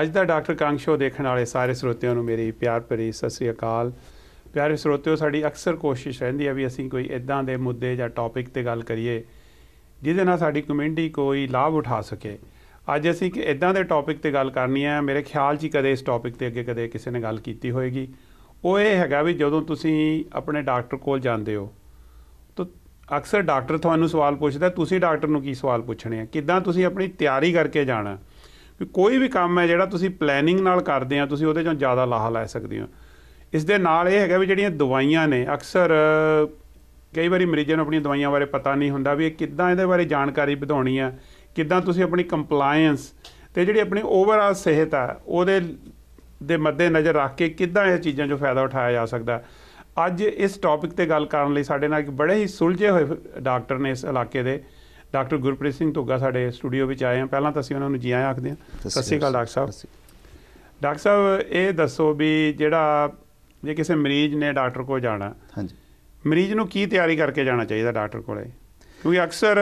ਅੱਜ ਦਾ doctor Kang show ਦੇਖਣ ਵਾਲੇ ਸਾਰੇ ਸਰੋਤਿਆਂ ਨੂੰ ਮੇਰੀ ਪਿਆਰ ਭਰੀ ਸਤਿ ਸ੍ਰੀ ਅਕਾਲ। ਪਿਆਰੇ ਸਰੋਤਿਓ, ਸਾਡੀ ਅਕਸਰ ਕੋਸ਼ਿਸ਼ ਰਹਿੰਦੀ ਹੈ ਵੀ ਅਸੀਂ ਕੋਈ ਇਦਾਂ ਦੇ ਮੁੱਦੇ ਜਾਂ ਟੌਪਿਕ ਤੇ ਗੱਲ ਕਰੀਏ, ਜਿਹਦੇ ਨਾਲ ਸਾਡੀ ਕਮਿਊਨਿਟੀ ਕੋਈ ਲਾਭ ਉਠਾ ਸਕੇ। ਅੱਜ ਅਸੀਂ ਕਿ ਇਦਾਂ ਦੇ ਟੌਪਿਕ ਤੇ ਗੱਲ ਕਰਨੀ ਹੈ, ਮੇਰੇ ਖਿਆਲ 'ਚ ਹੀ ਕਦੇ ਇਸ ਟੌਪਿਕ ਤੇ ਅੱਗੇ ਕਦੇ ਕਿਸੇ ਨੇ ਗੱਲ ਕੀਤੀ ਹੋਏਗੀ। ਉਹ ਇਹ ਹੈਗਾ ਵੀ ਜਦੋਂ ਤੁਸੀਂ ਆਪਣੇ ਡਾਕਟਰ ਕੋਲ ਜਾਂਦੇ ਹੋ, ਤਾਂ ਅਕਸਰ ਡਾਕਟਰ ਤੁਹਾਨੂੰ ਸਵਾਲ ਪੁੱਛਦਾ, ਤੁਸੀਂ ਡਾਕਟਰ ਨੂੰ ਕੀ ਸਵਾਲ ਪੁੱਛਣੇ ਆ? ਕਿੱਦਾਂ ਤੁਸੀਂ ਆਪਣੀ ਤਿਆਰੀ ਕਰਕੇ ਜਾਣਾ? ਵੀ ਕੋਈ ਵੀ ਕੰਮ ਹੈ ਜਿਹੜਾ ਤੁਸੀਂ ਪਲੈਨਿੰਗ ਨਾਲ ਕਰਦੇ ਆ, ਤੁਸੀਂ ਉਹਦੇ ਚੋਂ ਜ਼ਿਆਦਾ ਲਾਹਾ ਲੈ ਸਕਦੇ ਹੋ। ਇਸ ਦੇ ਨਾਲ ਇਹ ਹੈਗਾ ਵੀ ਜਿਹੜੀਆਂ ਦਵਾਈਆਂ ਨੇ, ਅਕਸਰ ਕਈ ਵਾਰੀ ਮਰੀਜ਼ਾਂ ਨੂੰ ਆਪਣੀਆਂ ਦਵਾਈਆਂ ਬਾਰੇ ਪਤਾ ਨਹੀਂ ਹੁੰਦਾ ਵੀ ਇਹ ਕਿੱਦਾਂ ਇਹਦੇ ਬਾਰੇ ਜਾਣਕਾਰੀ ਵਧਾਉਣੀ ਆ, ਕਿੱਦਾਂ ਤੁਸੀਂ ਆਪਣੀ ਕੰਪਲਾਈਂਸ ਤੇ ਜਿਹੜੀ ਆਪਣੀ ਓਵਰਆਲ ਸਿਹਤ ਆ, ਉਹਦੇ ਦੇ ਮੱਦੇ ਨਜ਼ਰ ਰੱਖ ਕੇ ਕਿੱਦਾਂ ਇਹ ਚੀਜ਼ਾਂ 'ਚੋਂ ਫਾਇਦਾ ਉਠਾਇਆ ਜਾ ਸਕਦਾ। ਅੱਜ ਇਸ ਟੌਪਿਕ ਤੇ ਗੱਲ ਕਰਨ ਲਈ ਸਾਡੇ ਨਾਲ ਇੱਕ ਬੜੇ ਹੀ ਸੁਲਝੇ ਹੋਏ ਡਾਕਟਰ ਨੇ ਇਸ ਇਲਾਕੇ ਦੇ। ਡਾਕਟਰ ਗੁਰਪ੍ਰੀਤ ਸਿੰਘ ਧੁੱਗਾ ਸਾਡੇ ਸਟੂਡੀਓ ਵਿੱਚ ਆਏ ਆ ਪਹਿਲਾਂ ਤਾਂ ਅਸੀਂ ਉਹਨਾਂ ਨੂੰ ਜੀ ਆਇਆਂ ਆਖਦੇ ਹਾਂ। ਸਤਿ ਸ਼੍ਰੀ ਅਕਾਲ ਡਾਕਟਰ ਸਾਹਿਬ। ਡਾਕਟਰ ਸਾਹਿਬ ਇਹ ਦੱਸੋ ਵੀ ਜਿਹੜਾ ਜੇ ਕਿਸੇ ਮਰੀਜ਼ ਨੇ ਡਾਕਟਰ ਕੋਲ ਜਾਣਾ ਹਾਂਜੀ। ਮਰੀਜ਼ ਨੂੰ ਕੀ ਤਿਆਰੀ ਕਰਕੇ ਜਾਣਾ ਚਾਹੀਦਾ ਡਾਕਟਰ ਕੋਲੇ? ਕਿਉਂਕਿ ਅਕਸਰ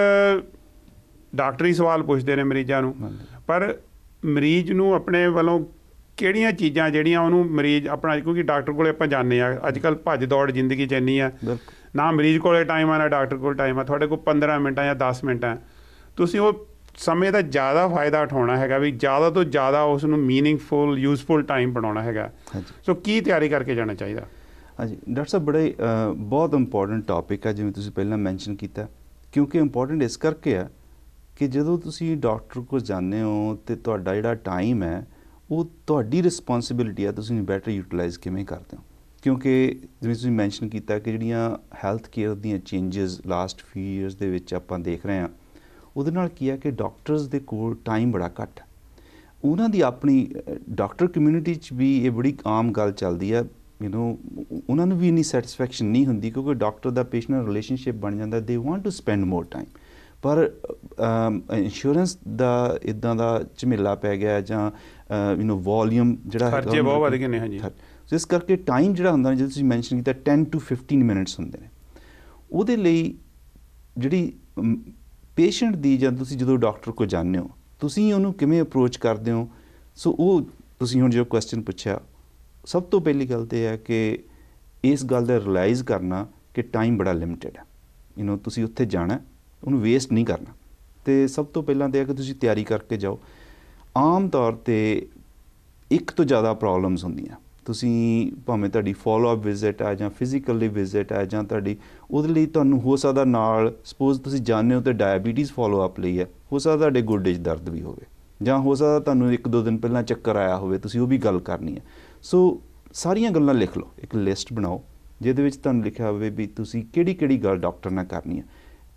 ਡਾਕਟਰੀ ਸਵਾਲ ਪੁੱਛਦੇ ਨੇ ਮਰੀਜ਼ਾਂ ਨੂੰ ਪਰ ਮਰੀਜ਼ ਨੂੰ ਆਪਣੇ ਵੱਲੋਂ ਕਿਹੜੀਆਂ ਚੀਜ਼ਾਂ ਜਿਹੜੀਆਂ ਉਹਨੂੰ ਮਰੀਜ਼ ਆਪਣਾ ਕਿਉਂਕਿ ਡਾਕਟਰ ਕੋਲੇ ਆਪਾਂ ਜਾਂਦੇ ਆ ਅੱਜ ਕੱਲ ਭੱਜ ਦੌੜ ਜ਼ਿੰਦਗੀ ਚ ਇੰਨੀ ਆ। ਬਿਲਕੁਲ। ਨਾ ਮਰੀਜ਼ ਕੋਲੇ ਟਾਈਮ ਆ ਨਾ ਡਾਕਟਰ ਕੋਲ ਟਾਈਮ ਆ ਤੁਹਾਡੇ ਕੋਲ 15 ਮਿੰਟਾਂ ਜਾਂ 10 ਮਿੰਟਾਂ ਤੁਸੀਂ ਉਹ ਸਮੇਂ ਦਾ ਜ਼ਿਆਦਾ ਫਾਇਦਾ ਉਠਾਉਣਾ ਹੈਗਾ ਵੀ ਜ਼ਿਆਦਾ ਤੋਂ ਜ਼ਿਆਦਾ ਉਸ ਨੂੰ ਮੀਨਿੰਗਫੁਲ ਯੂਸਫੁਲ ਟਾਈਮ ਬਣਾਉਣਾ ਹੈਗਾ। ਸੋ ਕੀ ਤਿਆਰੀ ਕਰਕੇ ਜਾਣਾ ਚਾਹੀਦਾ? ਹਾਂਜੀ ਡਾਕਟਰ ਸਾਹਿਬ ਬੜਾ ਬਹੁਤ ਇੰਪੋਰਟੈਂਟ ਟੌਪਿਕ ਹੈ ਜਿਵੇਂ ਤੁਸੀਂ ਪਹਿਲਾਂ ਮੈਂਸ਼ਨ ਕੀਤਾ। ਕਿਉਂਕਿ ਇੰਪੋਰਟੈਂਟ ਇਸ ਕਰਕੇ ਆ ਕਿ ਜਦੋਂ ਤੁਸੀਂ ਡਾਕਟਰ ਕੋਲ ਜਾਂਦੇ ਹੋ ਤੇ ਤੁਹਾਡਾ ਜਿਹੜਾ ਟਾਈਮ ਹੈ ਉਹ ਤੁਹਾਡੀ ਰਿਸਪੌਂਸਿਬਿਲਿਟੀ ਹੈ ਤੁਸੀਂ ਬੈਟਰ ਯੂਟਿਲਾਈਜ਼ ਕਿਵੇਂ ਕਰਦੇ ਹੋ। ਕਿਉਂਕਿ ਜਿਵੇਂ ਤੁਸੀਂ ਮੈਂਸ਼ਨ ਕੀਤਾ ਕਿ ਜਿਹੜੀਆਂ ਹੈਲਥ ਕੇਅਰ ਦੀਆਂ ਚੇਂਜਸ ਲਾਸਟ ਫਿਊ ਇਅਰਸ ਦੇ ਵਿੱਚ ਆਪਾਂ ਦੇਖ ਰਹੇ ਹਾਂ ਉਹਦੇ ਨਾਲ ਕੀ ਹੈ ਕਿ ਡਾਕਟਰਸ ਦੇ ਕੋਲ ਟਾਈਮ ਬੜਾ ਘੱਟ ਹੈ ਉਹਨਾਂ ਦੀ ਆਪਣੀ ਡਾਕਟਰ ਕਮਿਊਨਿਟੀ 'ਚ ਵੀ ਇਹ ਬੜੀ ਆਮ ਗੱਲ ਚੱਲਦੀ ਹੈ ਯੂ نو ਉਹਨਾਂ ਨੂੰ ਵੀ ਇਨੀ ਸੈਟੀਸਫੈਕਸ਼ਨ ਨਹੀਂ ਹੁੰਦੀ ਕਿਉਂਕਿ ਡਾਕਟਰ ਦਾ ਪੇਸ਼ੈਂਟ ਰਿਲੇਸ਼ਨਸ਼ਿਪ ਬਣ ਜਾਂਦਾ they want to spend more time ਪਰ ਇੰਸ਼ੋਰੈਂਸ ਦਾ ਇਦਾਂ ਦਾ ਝਮੇਲਾ ਪੈ ਗਿਆ ਜਾਂ ਯੂ نو ਵੋਲਿਊਮ ਜਿਹੜਾ ਹੈਗਾ ਖਰਚੇ ਬਹੁਤ ਵਧ ਗਏ ਨੇ ਹਾਂਜੀ ਖਰ- ਸੋ ਇਸ ਕਰਕੇ ਟਾਈਮ ਜਿਹੜਾ ਹੁੰਦਾ ਜਦੋਂ ਤੁਸੀਂ ਮੈਂਸ਼ਨ ਕੀਤਾ 10 ਟੂ 15 ਮਿੰਟਸ ਹੁੰਦੇ ਨੇ। ਉਹਦੇ ਲਈ ਜਿਹੜੀ ਪੇਸ਼ੈਂਟ ਦੀ ਜਾਂ ਤੁਸੀਂ ਜਦੋਂ ਡਾਕਟਰ ਕੋਲ ਜਾਂਦੇ ਹੋ, ਤੁਸੀਂ ਉਹਨੂੰ ਕਿਵੇਂ ਅਪਰੋਚ ਕਰਦੇ ਹੋ? ਸੋ ਉਹ ਤੁਸੀਂ ਹੁਣ ਜੋ ਕੁਐਸਚਨ ਪੁੱਛਿਆ, ਸਭ ਤੋਂ ਪਹਿਲੀ ਗੱਲ ਤੇ ਹੈ ਕਿ ਇਸ ਗੱਲ ਦਾ ਰਿਅਲਾਈਜ਼ ਕਰਨਾ ਕਿ ਟਾਈਮ ਬੜਾ ਲਿਮਿਟਿਡ ਹੈ। ਯੂ نو ਤੁਸੀਂ ਉੱਥੇ ਜਾਣਾ, ਉਹਨੂੰ ਵੇਸਟ ਨਹੀਂ ਕਰਨਾ। ਤੇ ਸਭ ਤੋਂ ਪਹਿਲਾਂ ਤੇ ਹੈ ਕਿ ਤੁਸੀਂ ਤਿਆਰੀ ਕਰਕੇ ਜਾਓ। ਆਮ ਤੌਰ ਤੇ ਇੱਕ ਤੋਂ ਜ਼ਿਆਦਾ ਪ੍ਰੋਬਲਮਸ ਹੁੰਦੀਆਂ। ਤੁਸੀਂ ਭਾਵੇਂ ਤੁਹਾਡੀ ਫਾਲੋ ਅਪ ਵਿਜ਼ਿਟ ਹੈ ਜਾਂ ਫਿਜ਼ੀਕਲੀ ਵਿਜ਼ਿਟ ਹੈ ਜਾਂ ਤੁਹਾਡੀ, ਉਹਦੇ ਲਈ ਤੁਹਾਨੂੰ ਹੋ ਸਕਦਾ ਨਾਲ ਸਪੋਜ਼ ਤੁਸੀਂ ਜਾਣਦੇ ਹੋ ਤੇ ਡਾਇਬੀਟੀਜ਼ ਫਾਲੋ ਅਪ ਲਈ ਹੈ, ਹੋ ਸਕਦਾ ਤੁਹਾਡੇ ਗੋਡੇ 'ਚ ਦਰਦ ਵੀ ਹੋਵੇ ਜਾਂ ਹੋ ਸਕਦਾ ਤੁਹਾਨੂੰ ਇੱਕ ਦੋ ਦਿਨ ਪਹਿਲਾਂ ਚੱਕਰ ਆਇਆ ਹੋਵੇ, ਤੁਸੀਂ ਉਹ ਵੀ ਗੱਲ ਕਰਨੀ ਹੈ। ਸੋ ਸਾਰੀਆਂ ਗੱਲਾਂ ਲਿਖ ਲਓ, ਇੱਕ ਲਿਸਟ ਬਣਾਓ, ਜਿਹਦੇ ਵਿੱਚ ਤੁਹਾਨੂੰ ਲਿਖਿਆ ਹੋਵੇ ਵੀ ਤੁਸੀਂ ਕਿਹੜੀ ਕਿਹੜੀ ਗੱਲ ਡਾਕਟਰ ਨਾਲ ਕਰਨੀ ਹੈ।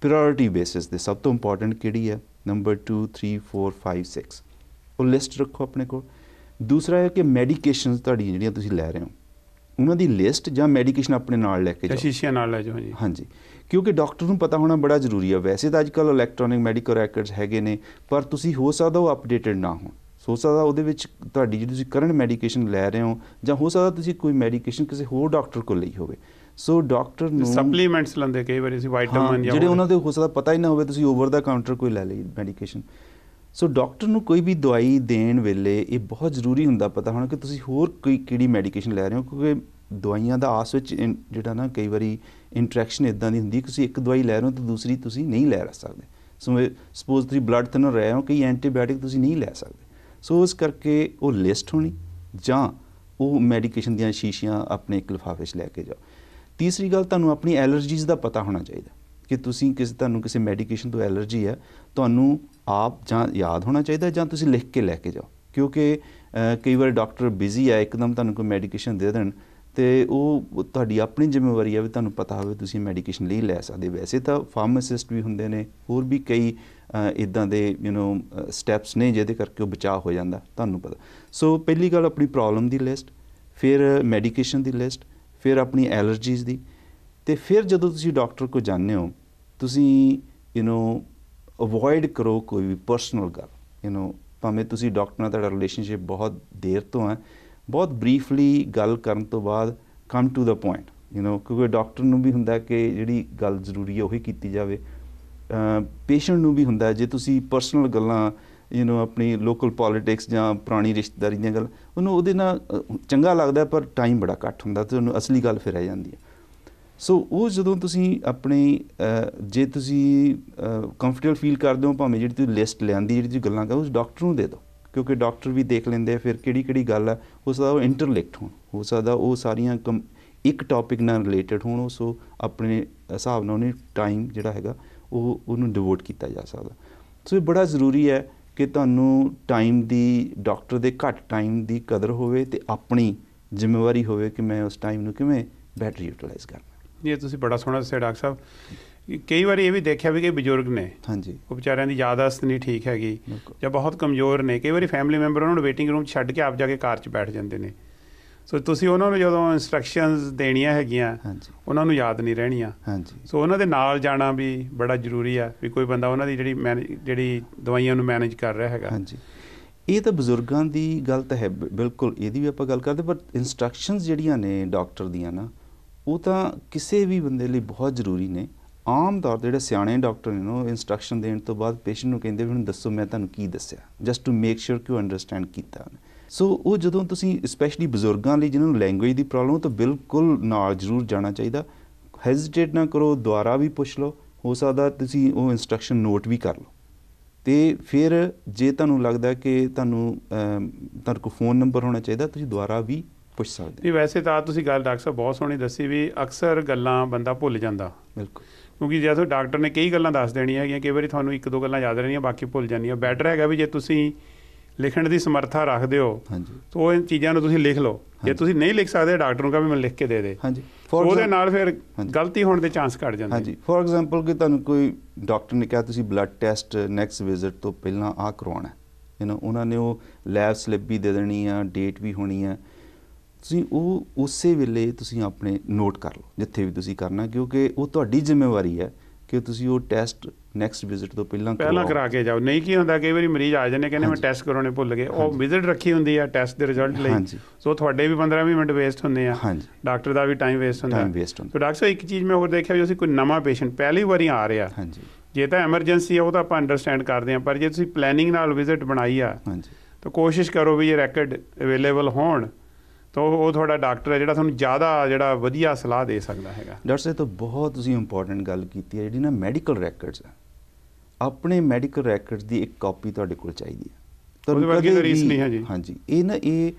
ਪ੍ਰਾਇੋਰਟੀ ਬੇਸਿਸ ਤੇ ਸਭ ਤੋਂ ਇੰਪੋਰਟੈਂਟ ਕਿਹੜੀ ਹੈ? ਨੰਬਰ 2 3 4 5 6 ਉਹ ਲਿਸਟ ਰੱਖੋ ਆਪਣੇ ਕੋਲ। ਦੂਸਰਾ ਹੈ ਕਿ ਮੈਡੀਕੇਸ਼ਨਸ ਤੁਹਾਡੀਆਂ ਜਿਹੜੀਆਂ ਤੁਸੀਂ ਲੈ ਰਹੇ ਹੋ ਉਹਨਾਂ ਦੀ ਲਿਸਟ ਜਾਂ ਮੈਡੀਕੇਸ਼ਨ ਆਪਣੇ ਨਾਲ ਲੈ ਕੇ ਜਾਂ ਜਾਓ। ਸ਼ੀਸ਼ਿਆਂ ਨਾਲ ਲੈ ਜਾਓ ਹਾਂਜੀ। ਹਾਂਜੀ। ਕਿਉਂਕਿ ਡਾਕਟਰ ਨੂੰ ਪਤਾ ਹੋਣਾ ਬੜਾ ਜ਼ਰੂਰੀ ਹੈ ਵੈਸੇ ਤਾਂ ਅੱਜਕੱਲ ਇਲੈਕਟ੍ਰੋਨਿਕ ਮੈਡੀਕਲ ਰੈਕੋਰਡਸ ਹੈਗੇ ਨੇ ਪਰ ਤੁਸੀਂ ਹੋ ਸਕਦਾ ਉਹ ਅਪਡੇਟਡ ਨਾ ਹੋਣ। ਸੋ ਸਕਦਾ ਉਹਦੇ ਵਿੱਚ ਤੁਹਾਡੀ ਜਿਹੜੀ ਤੁਸੀਂ ਕਰੰਟ ਮੈਡੀਕੇਸ਼ਨ ਲੈ ਰਹੇ ਹੋ ਜਾਂ ਹੋ ਸਕਦਾ ਤੁਸੀਂ ਕੋਈ ਮੈਡੀਕੇਸ਼ਨ ਕਿਸੇ ਹੋਰ ਡਾਕਟਰ ਕੋਲ ਲਈ ਹੋਵੇ। ਸੋ ਡਾਕਟਰ ਨੂੰ ਸਪਲੀਮੈਂਟਸ ਲੈਂਦੇ ਕਈ ਵਾਰੀ ਅਸੀਂ ਹਾਂ, ਵਿਟਾਮਿਨ ਜਾਂ ਜਿਹੜੇ ਉਹਨਾਂ ਦੇ ਹੋ ਸਕਦਾ ਪਤਾ ਹੀ ਨਾ ਹੋਵੇ ਤੁਸੀਂ ਓਵਰ ਦਾ ਕਾਊਂਟਰ ਕੋਈ ਲੈ ਲਈ ਮੈਡੀਕੇਸ਼ਨ ਸੋ ਡਾਕਟਰ ਨੂੰ ਕੋਈ ਵੀ ਦਵਾਈ ਦੇਣ ਵੇਲੇ ਇਹ ਬਹੁਤ ਜ਼ਰੂਰੀ ਹੁੰਦਾ ਪਤਾ ਹੋਣਾ ਕਿ ਤੁਸੀਂ ਹੋਰ ਕੋਈ ਕਿਹੜੀ ਮੈਡੀਕੇਸ਼ਨ ਲੈ ਰਹੇ ਹੋ, ਕਿਉਂਕਿ ਦਵਾਈਆਂ ਦਾ ਆਸ ਵਿੱਚ ਇਨ- ਜਿਹੜਾ ਨਾ ਕਈ ਵਾਰੀ ਇੰਟਰੈਕਸ਼ਨ ਇਦਾਂ ਦੀ ਹੁੰਦੀ ਕਿ ਤੁਸੀਂ ਇੱਕ ਦਵਾਈ ਲੈ ਰਹੇ ਹੋ ਤਾਂ ਦੂਸਰੀ ਤੁਸੀਂ ਨਹੀਂ ਲੈ ਸਕਦੇ। ਸੋ ਸਪੋਜ਼ ਤੁਸੀਂ ਬਲੱਡ ਥਿਨਰ ਰਹੇ ਹੋ, ਕਈ ਐਂਟੀਬਾਇਓਟਿਕ ਤੁਸੀਂ ਨਹੀਂ ਲੈ ਸਕਦੇ। ਸੋ ਇਸ ਕਰਕੇ ਉਹ ਲਿਸਟ ਹੋਣੀ, ਜਾਂ ਉਹ ਮੈਡੀਕੇਸ਼ਨ ਦੀਆਂ ਸ਼ੀਸ਼ੀਆਂ ਆਪਣੇ ਇੱਕ ਲਿਫਾਫੇ 'ਚ ਲੈ ਕੇ ਜਾਓ। ਤੀਸਰੀ ਗੱਲ, ਤੁਹਾਨੂੰ ਆਪਣੀ ਐਲਰਜੀਜ਼ ਦਾ ਪਤਾ ਹੋਣਾ ਚਾਹੀਦਾ, ਕਿ ਤੁਸੀਂ ਕਿਸੇ, ਤੁਹਾਨੂੰ ਕਿਸੇ ਮੈਡੀਕੇਸ਼ਨ ਤੋਂ ਐਲਰਜੀ ਹੈ, ਤੁਹਾਨੂੰ ਆਪ ਜਾਂ ਯਾਦ ਹੋਣਾ ਚਾਹੀਦਾ ਜਾਂ ਤੁਸੀਂ ਲਿਖ ਕੇ ਲੈ ਕੇ ਜਾਓ ਕਿਉਂਕਿ ਅ, ਕਈ ਵਾਰ ਡਾਕਟਰ ਬਿਜ਼ੀ ਹੈ ਇੱਕਦਮ ਤੁਹਾਨੂੰ ਕੋਈ ਮੈਡੀਕੇਸ਼ਨ ਦੇ ਦੇਣ ਤੇ ਉਹ ਤੁਹਾਡੀ ਆਪਣੀ ਜ਼ਿੰਮੇਵਾਰੀ ਹੈ ਵੀ ਤੁਹਾਨੂੰ ਪਤਾ ਹੋਵੇ ਤੁਸੀਂ ਮੈਡੀਕੇਸ਼ਨ ਲਈ ਲੈ ਸਕਦੇ ਵੈਸੇ ਤਾਂ ਫਾਰਮਾਸਿਸਟ ਵੀ ਹੁੰਦੇ ਨੇ ਹੋਰ ਵੀ ਕਈ ਇਦਾਂ ਦੇ ਯੂ نو ਸਟੈਪਸ ਨੇ ਜਿਹਦੇ ਕਰਕੇ ਉਹ ਬਚਾਅ ਹੋ ਜਾਂਦਾ ਤੁਹਾਨੂੰ ਪਤਾ ਸੋ ਪਹਿਲੀ ਗੱਲ ਆਪਣੀ ਪ੍ਰੋਬਲਮ ਦੀ ਲਿਸਟ ਫਿਰ ਮੈਡੀਕੇਸ਼ਨ ਦੀ ਲਿਸਟ ਫਿਰ ਆਪਣੀ ਐਲਰਜੀਜ਼ ਦੀ ਤੇ ਫਿਰ ਜਦੋਂ ਤੁਸੀਂ ਡਾਕਟਰ ਕੋਲ ਜਾਂਦੇ ਹੋ ਤੁਸੀਂ ਯੂ نو ਅਵੋਇਡ ਕਰੋ ਕੋਈ ਵੀ ਪਰਸਨਲ ਗੱਲ ਯੂ نو ਭਾਵੇਂ ਤੁਸੀਂ ਡਾਕਟਰ ਨਾਲ ਤੁਹਾਡਾ ਰਿਲੇਸ਼ਨਸ਼ਿਪ ਬਹੁਤ ਦੇਰ ਤੋਂ ਹੈ ਬਹੁਤ ਬਰੀਫਲੀ ਗੱਲ ਕਰਨ ਤੋਂ ਬਾਅਦ come to the point you know ਕਿਉਂਕਿ ਡਾਕਟਰ ਨੂੰ ਵੀ ਹੁੰਦਾ ਕਿ ਜਿਹੜੀ ਗੱਲ ਜ਼ਰੂਰੀ ਹੈ ਉਹੀ ਕੀਤੀ ਜਾਵੇ ਪੇਸ਼ੈਂਟ ਨੂੰ ਵੀ ਹੁੰਦਾ ਜੇ ਤੁਸੀਂ ਪਰਸਨਲ ਗੱਲਾਂ ਯੂ نو ਆਪਣੀ ਲੋਕਲ ਪੋਲਿਟਿਕਸ ਜਾਂ ਪੁਰਾਣੀ ਰਿਸ਼ਤੇਦਾਰੀ ਦੀਆਂ ਗੱਲ ਉਹਨੂੰ ਉਹਦੇ ਨਾਲ ਅ, ਚੰਗਾ ਲੱਗਦਾ ਪਰ ਟਾਈਮ ਬੜਾ ਘੱਟ ਹੁੰਦਾ ਤੇ ਉਹਨੂੰ ਅਸਲੀ ਗੱਲ ਫਿਰ ਰਹਿ ਜਾਂਦੀ ਹੈ ਸੋ ਉਹ ਜਦੋਂ ਤੁਸੀਂ ਆਪਣੇ ਜੇ ਤੁਸੀਂ ਕੰਫਰਟੇਬਲ ਫੀਲ ਕਰਦੇ ਹੋ, ਭਾਵੇਂ ਜਿਹੜੀ ਤੁਸੀਂ ਲਿਸਟ ਲਿਆਂਦੀ, ਜਿਹੜੀ ਤੁਸੀਂ ਗੱਲਾਂ ਕਰੋ ਉਸ ਡਾਕਟਰ ਨੂੰ ਦੇ ਦਿਓ। ਕਿਉਂਕਿ ਡਾਕਟਰ ਵੀ ਦੇਖ ਲੈਂਦੇ ਆ, ਫਿਰ ਕਿਹੜੀ ਕਿਹੜੀ ਗੱਲ ਹੈ ਹੋ ਸਕਦਾ ਉਹ ਇੰਟਰਲਿੰਕਡ ਹੋਣ। ਹੋ ਸਕਦਾ ਉਹ ਸਾਰੀਆਂ ਕਮ- ਇੱਕ ਟੌਪਿਕ ਨਾਲ ਰਿਲੇਟਡ ਹੋਣ, ਉਹ ਸੋ ਆਪਣੇ ਹਿਸਾਬ ਨਾਲ ਉਹਨੇ ਟਾਈਮ ਜਿਹੜਾ ਹੈਗਾ, ਉਹ, ਉਹਨੂੰ ਡਿਵੋਟ ਕੀਤਾ ਜਾ ਸਕਦਾ। ਸੋ ਇਹ ਬੜਾ ਜ਼ਰੂਰੀ ਹੈ ਕਿ ਤੁਹਾਨੂੰ ਟਾਈਮ ਦੀ ਡਾਕਟਰ ਦੇ ਘੱਟ ਟਾਈਮ ਦੀ ਕਦਰ ਹੋਵੇ ਤੇ ਆਪਣੀ ਜ਼ਿੰਮੇਵਾਰੀ ਹੋਵੇ ਕਿ ਮੈਂ ਉਸ ਟਾਈਮ ਨੂੰ ਕਿਵੇਂ ਬੈਟਰੀ ਯੂਟਿਲਾਈਜ਼ ਕਰਨਾ ਇਹ ਤੁਸੀਂ ਬੜਾ ਸੋਹਣਾ ਦੱਸਿਆ ਡਾਕਟਰ ਸਾਹਿਬ। ਕਈ ਵਾਰੀ ਇਹ ਵੀ ਦੇਖਿਆ ਵੀ ਕਿ ਬਜ਼ੁਰਗ ਨੇ ਹਾਂਜੀ। ਉਹ ਵਿਚਾਰਿਆਂ ਦੀ ਯਾਦਾਸ਼ਤ ਨਹੀਂ ਠੀਕ ਹੈਗੀ। ਜਾਂ ਬਹੁਤ ਕਮਜ਼ੋਰ ਨੇ। ਕਈ ਵਾਰੀ ਫੈਮਿਲੀ ਮੈਂਬਰ ਉਹਨਾਂ ਨੂੰ ਵੇਟਿੰਗ ਰੂਮ ਛੱਡ ਕੇ ਆਪ ਜਾ ਕੇ ਕਾਰ 'ਚ ਬੈਠ ਜਾਂਦੇ ਨੇ। ਸੋ ਤੁਸੀਂ ਉਹਨਾਂ ਨੂੰ ਜਦੋਂ ਇਨਸਟਰਕਸ਼ਨਸ ਦੇਣੀਆਂ ਹੈਗੀਆਂ ਹਾਂਜੀ। ਉਹਨਾਂ ਨੂੰ ਯਾਦ ਨਹੀਂ ਰਹਿਣੀਆਂ। ਹਾਂਜੀ। ਸੋ ਉਹਨਾਂ ਦੇ ਨਾਲ ਜਾਣਾ ਵੀ ਬੜਾ ਜ਼ਰੂਰੀ ਆ ਵੀ ਕੋਈ ਬੰਦਾ ਉਹਨਾਂ ਦੀ ਜਿਹੜੀ ਜਿਹੜੀ ਦਵਾਈਆਂ ਨੂੰ ਮੈਨੇਜ ਕਰ ਰਿਹਾ ਹੈਗਾ। ਹਾਂਜੀ। ਇਹ ਤਾਂ ਬਜ਼ੁਰਗਾਂ ਦੀ ਗੱਲ ਤਾਂ ਹੈ ਬਿਲਕੁਲ। ਇਹਦੀ ਵੀ ਆਪਾਂ ਗੱਲ ਕਰਦੇ ਪਰ ਇਨਸਟਰਕਸ਼ਨਸ ਜਿਹੜੀਆਂ ਨੇ ਡਾਕਟਰ ਦੀਆਂ ਨਾ ਉਹ ਤਾਂ ਕਿਸੇ ਵੀ ਬੰਦੇ ਲਈ ਬਹੁਤ ਜ਼ਰੂਰੀ ਨੇ। ਆਮ ਤੌਰ ਤੇ ਜਿਹੜੇ ਸਿਆਣੇ ਡਾਕਟਰ ਨੇ ਉਹ ਇਨਸਟਰਕਸ਼ਨ ਦੇਣ ਤੋਂ ਬਾਅਦ ਪੇਸ਼ੈਂਟ ਨੂੰ ਕਹਿੰਦੇ ਵੀ ਹੁਣ ਦੱਸੋ ਮੈਂ ਤੁਹਾਨੂੰ ਕੀ ਦੱਸਿਆ ਜਸਟ ਟੂ ਮੇਕ ਸ਼ੋਰ ਕਿ ਉਹ ਅੰਡਰਸਟੈਂਡ ਕੀਤਾ ਸੋ ਉਹ ਜਦੋਂ ਤੁਸੀਂ ਸਪੈਸ਼ਲੀ ਬਜ਼ੁਰਗਾਂ ਲਈ ਜਿਨ੍ਹਾਂ ਨੂੰ ਲੈਂਗੁਏਜ ਦੀ ਪ੍ਰੋਬਲਮ ਤਾਂ ਬਿਲਕੁਲ ਨਾਲ ਜ਼ਰੂਰ ਜਾਣਾ ਚਾਹੀਦਾ। ਹੈਜ਼ਿਟੇਟ ਨਾ ਕਰੋ ਦੁਬਾਰਾ ਵੀ ਪੁੱਛ ਲਓ ਹੋ ਸਕਦਾ ਤੁਸੀਂ ਉਹ ਇਨਸਟਰਕਸ਼ਨ ਨੋਟ ਵੀ ਕਰ ਲਓ। ਤੇ ਫਿਰ ਜੇ ਤੁਹਾਨੂੰ ਲੱਗਦਾ ਕਿ ਤੁਹਾਨੂੰ ਅਮ, ਤੁਹਾਡੇ ਕੋਲ ਫੋਨ ਨੰਬਰ ਹੋਣਾ ਚਾਹੀਦਾ ਤੁਸੀਂ ਦੁਬਾਰਾ ਵੀ ਪੁੱਛ ਸਕਦੇ ਨਹੀਂ ਵੈਸੇ ਤਾਂ ਤੁਸੀਂ ਗੱਲ ਡਾਕਟਰ ਸਾਹਿਬ ਬਹੁਤ ਸੋਹਣੀ ਦੱਸੀ ਵੀ ਅਕਸਰ ਗੱਲਾਂ ਬੰਦਾ ਭੁੱਲ ਜਾਂਦਾ। ਬਿਲਕੁਲ। ਕਿਉਂਕਿ ਜਦੋਂ ਡਾਕਟਰ ਨੇ ਕਈ ਗੱਲਾਂ ਦੱਸ ਦੇਣੀਆਂ ਹੈਗੀਆਂ ਕਈ ਵਾਰੀ ਤੁਹਾਨੂੰ ਇੱਕ ਦੋ ਗੱਲਾਂ ਯਾਦ ਰਹਿਣੀਆਂ ਬਾਕੀ ਭੁੱਲ ਜਾਂਦੀਆਂ। ਬੈਟਰ ਹੈਗਾ ਵੀ ਜੇ ਤੁਸੀਂ ਲਿਖਣ ਦੀ ਸਮਰੱਥਾ ਰੱਖਦੇ ਹੋ ਹਾਂਜੀ। ਤਾਂ ਉਹ ਚੀਜ਼ਾਂ ਨੂੰ ਤੁਸੀਂ ਲਿਖ ਲਓ। ਜੇ। ਤੁਸੀਂ ਨਹੀਂ ਲਿਖ ਸਕਦੇ ਡਾਕਟਰ ਨੂੰ ਕਹਾਂ ਵੀ ਮੈਨੂੰ ਲਿਖ ਕੇ ਦੇ ਦੇ। ਹਾਂਜੀ। ਉਹਦੇ ਨਾਲ ਫਿਰ। ਗਲਤੀ ਹੋਣ ਦੇ ਚਾਂਸ ਘਟ ਜਾਂਦੇ ਹਾਂਜੀ। ਫੋਰ ਐਗਜ਼ਾਮਪਲ ਕਿ ਤੁਹਾਨੂੰ ਕੋਈ ਡਾਕਟਰ ਨੇ ਕਿਹਾ ਤੁਸੀਂ ਬਲੱਡ ਟੈਸਟ ਨੈਕਸਟ ਵਿਜ਼ਿਟ ਤੋਂ ਪਹਿਲਾਂ ਆ ਕਰਵਾਉਣਾ ਹੈ। ਯੂ نو ਉਹਨਾਂ ਨੇ ਉਹ ਲੈਬ ਸਲਿੱਪ ਵੀ ਦੇ ਦੇਣੀ ਆ ਡੇਟ ਵੀ ਹੋਣੀ ਆ। ਤੁਸੀਂ ਉਹ ਉਸੇ ਵੇਲੇ ਤੁਸੀਂ ਆਪਣੇ ਨੋਟ ਕਰ ਲਓ ਜਿੱਥੇ ਵੀ ਤੁਸੀਂ ਕਰਨਾ ਕਿਉਂਕਿ ਉਹ ਤੁਹਾਡੀ ਜ਼ਿੰਮੇਵਾਰੀ ਹੈ ਕਿ ਤੁਸੀਂ ਉਹ ਟੈਸਟ ਨੈਕਸਟ ਵਿਜ਼ਿਟ ਤੋਂ ਪਹਿਲਾਂ ਪਹਿਲਾਂ। ਕਰਾ ਕੇ ਜਾਓ। ਨਹੀਂ ਕੀ ਹੁੰਦਾ ਕਈ ਵਾਰੀ ਮਰੀਜ਼ ਆ ਜਾਂਦੇ ਕਹਿੰਦੇ ਮੈਂ। ਟੈਸਟ ਕਰਾਉਣੇ ਭੁੱਲ ਗਏ। ਉਹ। ਵਿਜ਼ਿਟ ਰੱਖੀ ਹੁੰਦੀ ਆ ਟੈਸਟ ਦੇ ਰਿਜ਼ਲਟ ਲਈ। ਹਾਂਜੀ। ਸੋ ਤੁਹਾਡੇ ਵੀ 15-20 ਮਿੰਟ ਵੇਸਟ ਹੁੰਦੇ ਆ। ਹਾਂਜੀ। ਡਾਕਟਰ ਦਾ ਵੀ ਟਾਈਮ ਵੇਸਟ ਹੁੰਦਾ। ਟਾਈਮ ਵੇਸਟ ਹੁੰਦਾ। ਸੋ ਡਾਕਟਰ ਸਾਹਿਬ ਇੱਕ ਚੀਜ਼ ਮੈਂ ਹੋਰ ਦੇਖਿਆ ਵੀ ਅਸੀਂ ਕੋਈ ਨਵਾਂ ਪੇਸ਼ੈਂਟ ਪਹਿਲੀ ਵਾਰੀ ਆ ਰਿਹਾ। ਹਾਂਜੀ। ਜੇ ਤਾਂ ਐਮਰਜੈਂਸੀ ਆ ਉਹ ਤਾਂ ਆਪਾਂ ਅੰਡਰਸਟੈਂਡ ਕਰਦੇ ਆ ਪਰ ਜੇ ਤੁਸੀਂ ਪਲੈਨਿੰਗ ਨਾਲ ਵਿਜ਼ਿਟ ਬਣਾਈ ਆ ਹਾਂਜੀ। ਤਾਂ ਕੋਸ਼ਿਸ਼ ਕਰੋ ਵੀ ਇਹ ਰੈਕਡ ਅਵੇਲੇਬਲ ਹੋਣ। ਤਾਂ ਉਹ ਤੁਹਾਡਾ ਡਾਕਟਰ ਹੈ ਜਿਹੜਾ ਤੁਹਾਨੂੰ ਜ਼ਿਆਦਾ ਜਿਹੜਾ ਵਧੀਆ ਸਲਾਹ ਦੇ ਸਕਦਾ ਹੈਗਾ। ਡਾਕਟਰ ਸਾਹਿਬ ਤੋਂ ਬਹੁਤ ਤੁਸੀਂ ਇੰਪੋਰਟੈਂਟ ਗੱਲ ਕੀਤੀ ਹੈ ਜਿਹੜੀ ਨਾ ਮੈਡੀਕਲ ਰੈਕੋਰਡਸ ਹੈ। ਆਪਣੇ ਮੈਡੀਕਲ ਰੈਕੋਰਡਸ ਦੀ ਇੱਕ ਕਾਪੀ ਤੁਹਾਡੇ ਕੋਲ ਚਾਹੀਦੀ ਹੈ। ਵਰਗੀ ਕਦੇ ਤਾਂ ਰੀਸ ਨਹੀਂ ਹੈ ਜੀ। ਹਾਂਜੀ ਇਹ ਨਾ ਇਹ